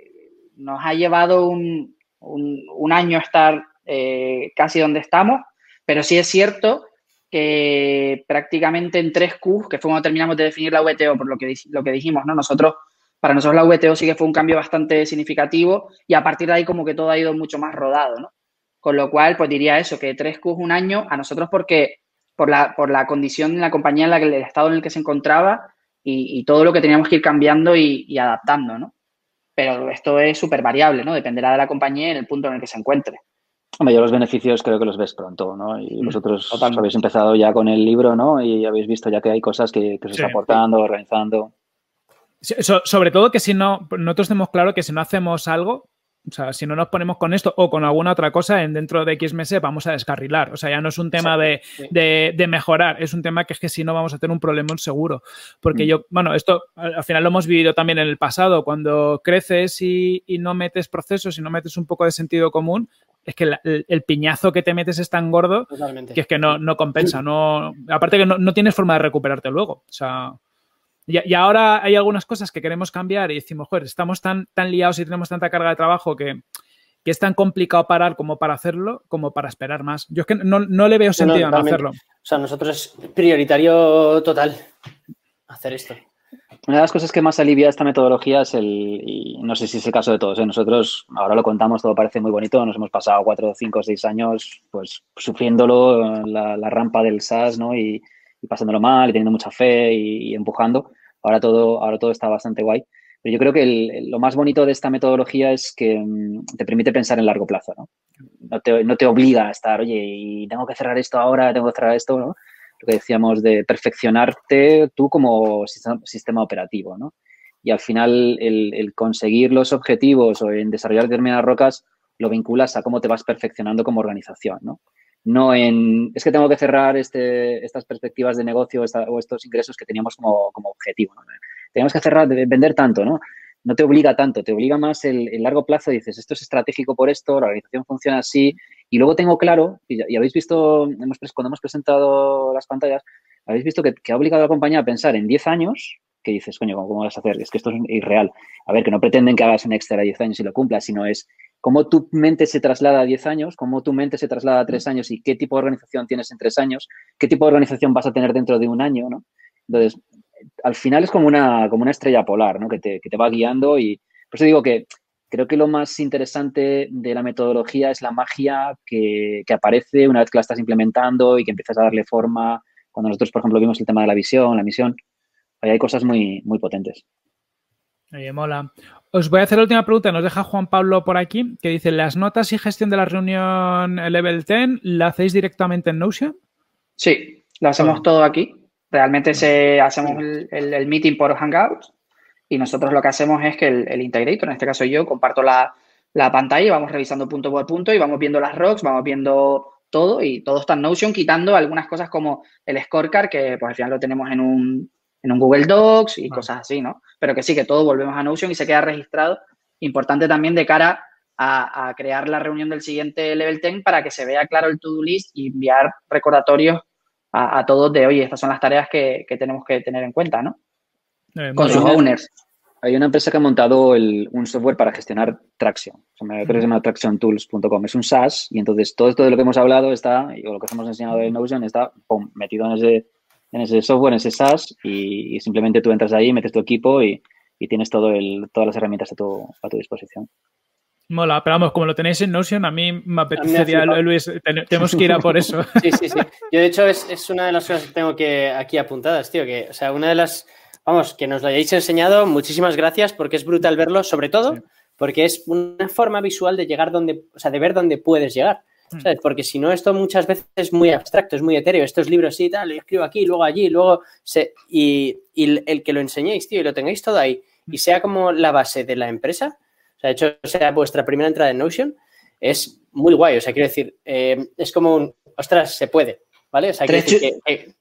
[SPEAKER 4] nos ha llevado un, un, año estar eh, casi donde estamos, pero sí es cierto que prácticamente en tres Qs, que fue cuando terminamos de definir la VTO, por lo que, lo que dijimos, ¿no? Nosotros, para nosotros la VTO sí que fue un cambio bastante significativo y a partir de ahí como que todo ha ido mucho más rodado, ¿no? Con lo cual, pues diría eso, que tres Qs un año, a nosotros porque por la, por la condición en la compañía, en la que, el estado en el que se encontraba y, todo lo que teníamos que ir cambiando y, y adaptando, ¿no? Pero esto es súper variable, ¿no? Dependerá de la compañía en el punto en el que se encuentre.
[SPEAKER 2] Hombre, yo los beneficios creo que los ves pronto, ¿no? Y mm, vosotros habéis empezado ya con el libro, ¿no? Y habéis visto ya que hay cosas que, que se está aportando, organizando.
[SPEAKER 1] sobre todo que si no, nosotros tenemos claro que si no hacemos algo, O sea, si no nos ponemos con esto o con alguna otra cosa, en dentro de X meses vamos a descarrilar. O sea, ya no es un tema de, de, mejorar, es un tema que es que si no vamos a tener un problema seguro. Porque mm. yo, bueno, esto al final lo hemos vivido también en el pasado. Cuando creces y, no metes procesos y no metes un poco de sentido común, es que el, piñazo que te metes es tan gordo que es que no, no compensa. No, aparte que no, no, tienes forma de recuperarte luego. O sea, y, ahora hay algunas cosas que queremos cambiar y decimos, joder, estamos tan, tan liados y tenemos tanta carga de trabajo que, es tan complicado parar como para hacerlo, como para esperar más. Yo es que no, le veo sentido no, hacerlo. O
[SPEAKER 3] sea, nosotros es prioritario total hacer esto.
[SPEAKER 2] Una de las cosas que más alivia esta metodología es el, no sé si es el caso de todos, ¿eh? nosotros ahora lo contamos, todo parece muy bonito, nos hemos pasado cuatro, cinco, seis años pues sufriéndolo, la, la rampa del SaaS, ¿no? Y, y pasándolo mal y teniendo mucha fe y, empujando. Ahora todo, ahora todo está bastante guay. Pero yo creo que lo más bonito de esta metodología es que mm, te permite pensar en largo plazo, ¿no? No te, obliga a estar, oye, tengo que cerrar esto ahora, tengo que cerrar esto, ¿no? Lo que decíamos de perfeccionarte tú como sistema, operativo, ¿no? Y al final el, el, conseguir los objetivos o en desarrollar determinadas rocas lo vinculas a cómo te vas perfeccionando como organización, ¿no? no en, es que tengo que cerrar este, estas perspectivas de negocio o estos ingresos que teníamos como, objetivo. Tenemos que cerrar, vender tanto, ¿no? No te obliga tanto, te obliga más el, largo plazo, dices, esto es estratégico por esto, la organización funciona así, y luego tengo claro, y, habéis visto, hemos, cuando hemos presentado las pantallas, habéis visto que, ha obligado a la compañía a pensar en 10 años, que dices, coño, ¿cómo, vas a hacer? Es que esto es irreal. A ver, que no pretenden que hagas un extra a 10 años y lo cumplas, sino es cómo tu mente se traslada a 10 años, cómo tu mente se traslada a 3 mm. años y qué tipo de organización tienes en 3 años, qué tipo de organización vas a tener dentro de un año, ¿no? Entonces, al final es como una, como una estrella polar, ¿no? Que te, que te va guiando y por eso digo que creo que lo más interesante de la metodología es la magia que, que, aparece una vez que la estás implementando y que empiezas a darle forma. Cuando nosotros, por ejemplo, vimos el tema de la visión, la misión, ahí hay cosas muy, muy potentes.
[SPEAKER 1] Oye, mola. Os voy a hacer la última pregunta. Nos deja Juan Pablo por aquí, que dice, ¿las notas y gestión de la reunión Level 10 la hacéis directamente en Notion?
[SPEAKER 4] Sí, lo hacemos todo aquí. Realmente se, hacemos el, meeting por Hangouts y nosotros lo que hacemos es que el, integrator, en este caso yo, comparto la, pantalla y vamos revisando punto por punto y vamos viendo las rocks, vamos viendo todo y todo está en Notion, quitando algunas cosas como el scorecard, que pues al final lo tenemos en un, en un Google Docs y cosas así, ¿no? Pero que sí, que todo volvemos a Notion y se queda registrado. Importante también de cara a, crear la reunión del siguiente Level 10 para que se vea claro el to-do list y enviar recordatorios a, todos de, oye, estas son las tareas que, tenemos que tener en cuenta, ¿no? Eh, Con sus owners.
[SPEAKER 2] Hay una empresa que ha montado un software para gestionar Traction. que se llama tractiontools.com. Es un SaaS y entonces todo esto de lo que hemos hablado está, o lo que os hemos enseñado en Notion está metido en ese en ese software, en ese SaaS, y, simplemente tú entras ahí, metes tu equipo y, tienes todo el, todas las herramientas a tu, a tu disposición.
[SPEAKER 1] Mola, pero vamos, como lo tenéis en Notion, a mí me apetecería, Luis, tenemos que ir a por eso.
[SPEAKER 3] Sí, sí, sí. Yo, de hecho, es, una de las cosas que tengo que aquí apuntadas, tío, que, o sea, una de las, vamos, que nos lo hayáis enseñado, muchísimas gracias, porque es brutal verlo, sobre todo, porque es una forma visual de llegar donde, o sea, de ver dónde puedes llegar. Mm. Porque si no, esto muchas veces es muy abstracto, es muy etéreo. Estos libros sí, tal, lo escribo aquí, luego allí, luego se... Y, el que lo enseñéis, tío, y lo tengáis todo ahí, y mm. sea como la base de la empresa, o sea, de hecho, sea vuestra primera entrada en Notion, es muy guay. O sea, quiero decir, eh, es como un, ostras, se puede, ¿vale? O sea, quiero decir que,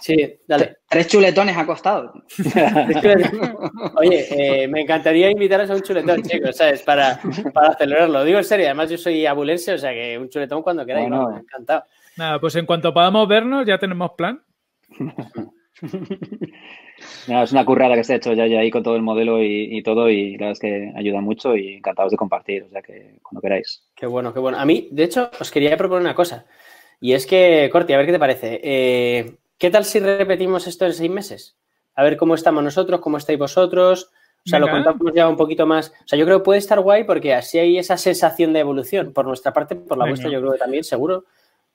[SPEAKER 4] Sí, dale. Tres chuletones ha costado.
[SPEAKER 3] Oye, eh, me encantaría invitaros a un chuletón, chicos, ¿sabes? Para, para acelerarlo. Digo en serio, además yo soy abulense, o sea que un chuletón cuando queráis, no, encantado.
[SPEAKER 1] Nada, pues en cuanto podamos vernos, ya tenemos plan.
[SPEAKER 2] es una currada que se ha hecho ya, ya ahí con todo el modelo y, todo, y la verdad es que ayuda mucho y encantados de compartir, o sea que cuando queráis.
[SPEAKER 3] Qué bueno, qué bueno. A mí, de hecho, os quería proponer una cosa. Y es que, Corti, a ver qué te parece. Eh, ¿Qué tal si repetimos esto en seis meses? A ver cómo estamos nosotros, cómo estáis vosotros. O sea, lo contamos ya un poquito más. O sea, yo creo que puede estar guay porque así hay esa sensación de evolución. Por nuestra parte, por la vuestra, yo creo que también, seguro.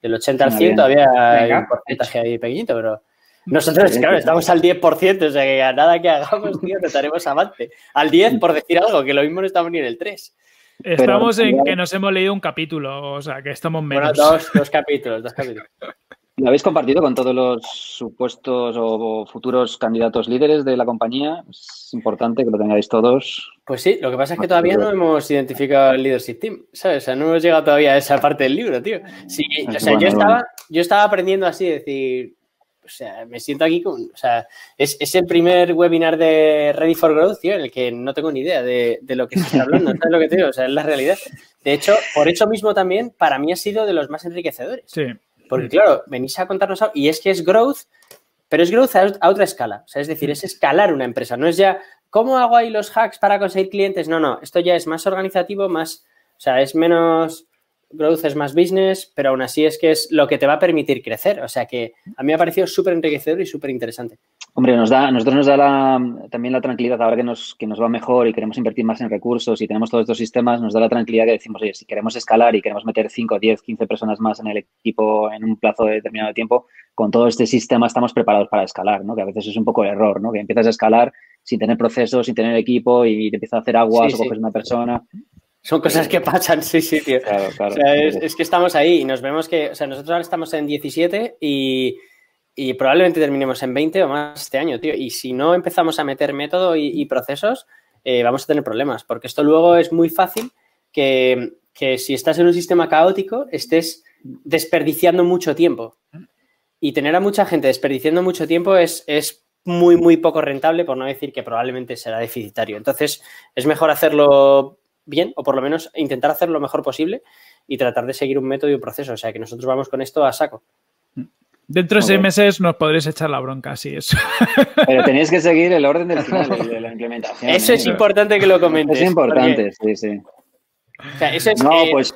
[SPEAKER 3] Del 80 al 100 todavía hay un porcentaje ahí pequeñito, pero nosotros, claro, estamos al 10%, o sea que a nada que hagamos, tío, estaremos avante. Al 10, por decir algo, que lo mismo no estamos ni en el 3.
[SPEAKER 1] Estamos en que nos hemos leído un capítulo, o sea, que estamos menos.
[SPEAKER 3] Bueno, dos, dos capítulos, dos capítulos.
[SPEAKER 2] ¿Lo habéis compartido con todos los supuestos o futuros candidatos líderes de la compañía? Es importante que lo tengáis todos
[SPEAKER 3] Pues sí, lo que pasa es que todavía no hemos identificado el leadership team, ¿sabes? O sea, no hemos llegado todavía a esa parte del libro, tío. Sí, o sea, yo estaba, yo estaba aprendiendo así, decir, o sea, me siento aquí con, o sea, es, es, el primer webinar de Ready for Growth, tío, en el que no tengo ni idea de, de lo que se está hablando, ¿sabes lo que te digo? O sea, es la realidad. De hecho, por eso mismo también, para mí ha sido de los más enriquecedores.
[SPEAKER 1] Sí.
[SPEAKER 3] Porque, claro, venís a contarnos algo, y es que es growth, pero es growth a, otra escala. O sea, es decir, es escalar una empresa, no es ya ¿Cómo hago ahí los hacks para conseguir clientes? No, no, esto ya es más organizativo, más, o sea, es menos growth, es más business, pero aún así es que es lo que te va a permitir crecer. O sea que a mí me ha parecido súper enriquecedor y súper interesante.
[SPEAKER 2] Hombre, nos da, a nosotros nos da la, también la tranquilidad ahora que nos, que nos va mejor y queremos invertir más en recursos y tenemos todos estos sistemas, nos da la tranquilidad que decimos, oye, si queremos escalar y queremos meter 5, 10, 15 personas más en el equipo en un plazo determinado de tiempo, con todo este sistema estamos preparados para escalar, ¿no? Que a veces es un poco el error, ¿no? Que empiezas a escalar sin tener procesos, sin tener equipo y te empieza a hacer aguas
[SPEAKER 3] Sí,
[SPEAKER 2] o
[SPEAKER 3] sí.
[SPEAKER 2] coges una persona.
[SPEAKER 3] Son cosas que pasan, sí, sí, tío.
[SPEAKER 2] Claro, claro.
[SPEAKER 3] O sea, es, es que estamos ahí y nos vemos que, o sea, nosotros ahora estamos en 17 y, y probablemente terminemos en 20 o más este año, tío. Y si no empezamos a meter método y, procesos, eh, vamos a tener problemas, porque esto luego es muy fácil que, que si estás en un sistema caótico, estés desperdiciando mucho tiempo. Y tener a mucha gente desperdiciando mucho tiempo es, es muy, muy poco rentable, por no decir que probablemente será deficitario. Entonces, es mejor hacerlo bien, o por lo menos intentar hacerlo lo mejor posible y tratar de seguir un método y un proceso. O sea, que nosotros vamos con esto a saco.
[SPEAKER 1] Dentro de seis meses nos podréis echar la bronca, así es.
[SPEAKER 2] Pero tenéis que seguir el orden del final de la implementación.
[SPEAKER 3] Eso
[SPEAKER 2] ¿eh?
[SPEAKER 3] es importante que lo comentes.
[SPEAKER 2] Es importante,
[SPEAKER 3] porque,
[SPEAKER 2] sí, sí.
[SPEAKER 3] o sea, eso es,
[SPEAKER 2] No,
[SPEAKER 3] eh,
[SPEAKER 2] pues,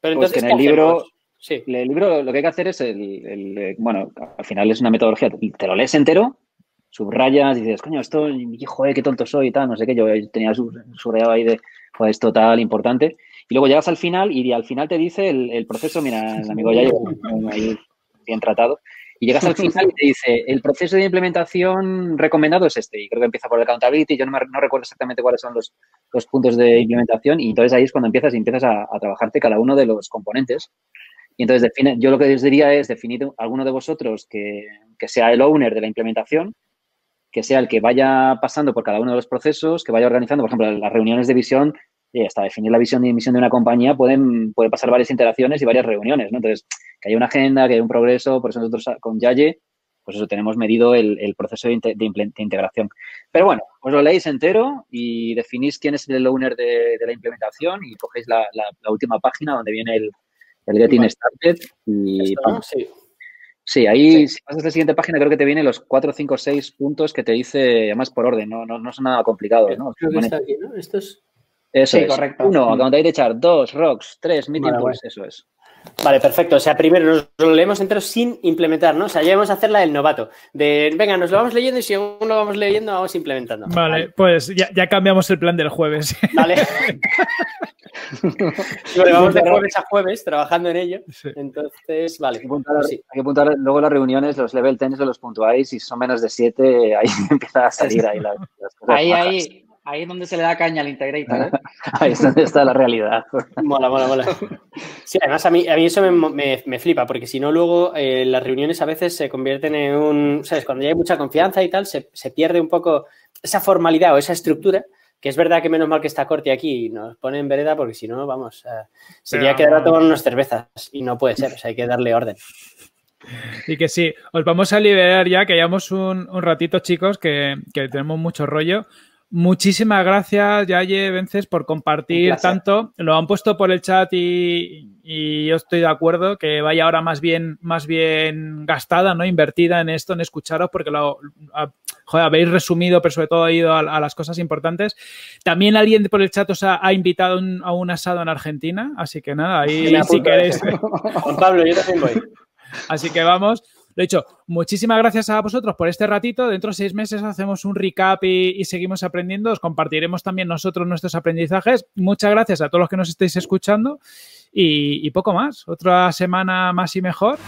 [SPEAKER 3] pero
[SPEAKER 2] pues que en
[SPEAKER 3] ¿qué
[SPEAKER 2] el libro?
[SPEAKER 3] Sí.
[SPEAKER 2] el libro lo que hay que hacer es el, el, eh, bueno, al final es una metodología, te lo lees entero, subrayas y dices, coño, esto, joder, qué tonto soy y tal, no sé qué, yo tenía su- subrayado ahí de, joder, esto tal, importante. Y luego llegas al final y al final te dice el, el proceso, mira, el amigo ya llegó tratado, y llegas al final y te dice, el proceso de implementación recomendado es este, y creo que empieza por el accountability, yo no, me- no recuerdo exactamente cuáles son los, los puntos de implementación, y entonces ahí es cuando empiezas y empiezas a, a trabajarte cada uno de los componentes. Y entonces define, yo lo que les diría es definir alguno de vosotros que, que sea el owner de la implementación, que sea el que vaya pasando por cada uno de los procesos, que vaya organizando, por ejemplo, las reuniones de visión, y hasta definir la visión y misión de una compañía pueden, puede pasar varias interacciones y varias reuniones, ¿no? Entonces, que haya una agenda, que haya un progreso, por eso nosotros con Yaye, pues eso, tenemos medido el, el proceso de, de integración. Pero bueno, os lo leéis entero y definís quién es el owner de, de la implementación y cogéis la, la- la última página donde viene el, el Getting
[SPEAKER 3] Vale.
[SPEAKER 2] Started y.
[SPEAKER 3] Sí.
[SPEAKER 2] Sí, ahí,
[SPEAKER 3] Sí.
[SPEAKER 2] si pasas a la siguiente página, creo que te vienen los cuatro, cinco, seis puntos que te dice, además por orden, no, no, no son nada complicados, ¿no?
[SPEAKER 3] Creo que está aquí, ¿no? Esto es...
[SPEAKER 2] Eso
[SPEAKER 4] Sí,
[SPEAKER 2] es.
[SPEAKER 4] correcto.
[SPEAKER 2] Uno,
[SPEAKER 4] Mm.
[SPEAKER 2] accountability de echar. Dos, rocks. Tres, meeting
[SPEAKER 3] Vale,
[SPEAKER 2] tools. Eso es.
[SPEAKER 3] Vale, perfecto. O sea, primero nos lo leemos entero sin implementar, ¿no? O sea, ya vamos a hacer la del novato. De, venga, nos lo vamos leyendo y según lo vamos leyendo, vamos implementando.
[SPEAKER 1] Vale, pues ya, ya cambiamos el plan del jueves.
[SPEAKER 3] Vale. Vale, vamos de jueves a jueves trabajando en ello.
[SPEAKER 1] Sí.
[SPEAKER 3] Entonces, vale.
[SPEAKER 2] Hay que apuntar,
[SPEAKER 3] Pues sí.
[SPEAKER 2] hay que apuntar luego las reuniones, los level 10 de los puntuáis, si son menos de siete, ahí empieza a salir ahí las, las cosas
[SPEAKER 4] Ahí, ahí, ahí es donde se le da caña al integrator. ¿eh?
[SPEAKER 2] Ahí es donde está la realidad.
[SPEAKER 3] Mola, mola, mola. Sí, además a mí, a mí eso me, me- me flipa, porque si no, luego eh, las reuniones a veces se convierten en un. ¿Sabes? Cuando ya hay mucha confianza y tal, se, se pierde un poco esa formalidad o esa estructura. Que es verdad que menos mal que está Corti aquí y nos pone en vereda, porque si no, vamos, eh, sería
[SPEAKER 1] Pero-
[SPEAKER 3] quedar a tomar unas cervezas y no puede ser, o sea, hay que darle orden.
[SPEAKER 1] Y que sí, os vamos a liberar ya, que llevamos un, un ratito, chicos, que, que tenemos mucho rollo. Muchísimas gracias, Yaye Vences, por compartir tanto. Lo han puesto por el chat y, y yo estoy de acuerdo que vaya ahora más bien, más bien gastada, ¿no? Invertida en esto, en escucharos, porque lo a- joder, habéis resumido, pero sobre todo ha ido a, a las cosas importantes. También alguien por el chat os ha, ha invitado un- a un asado en Argentina, así que nada, ahí si queréis.
[SPEAKER 3] Juan Pablo, yo también voy.
[SPEAKER 1] Así que vamos. Lo dicho, muchísimas gracias a vosotros por este ratito. Dentro de seis meses hacemos un recap y, seguimos aprendiendo. Os compartiremos también nosotros nuestros aprendizajes. Muchas gracias a todos los que nos estéis escuchando y poco más. Otra semana más y mejor.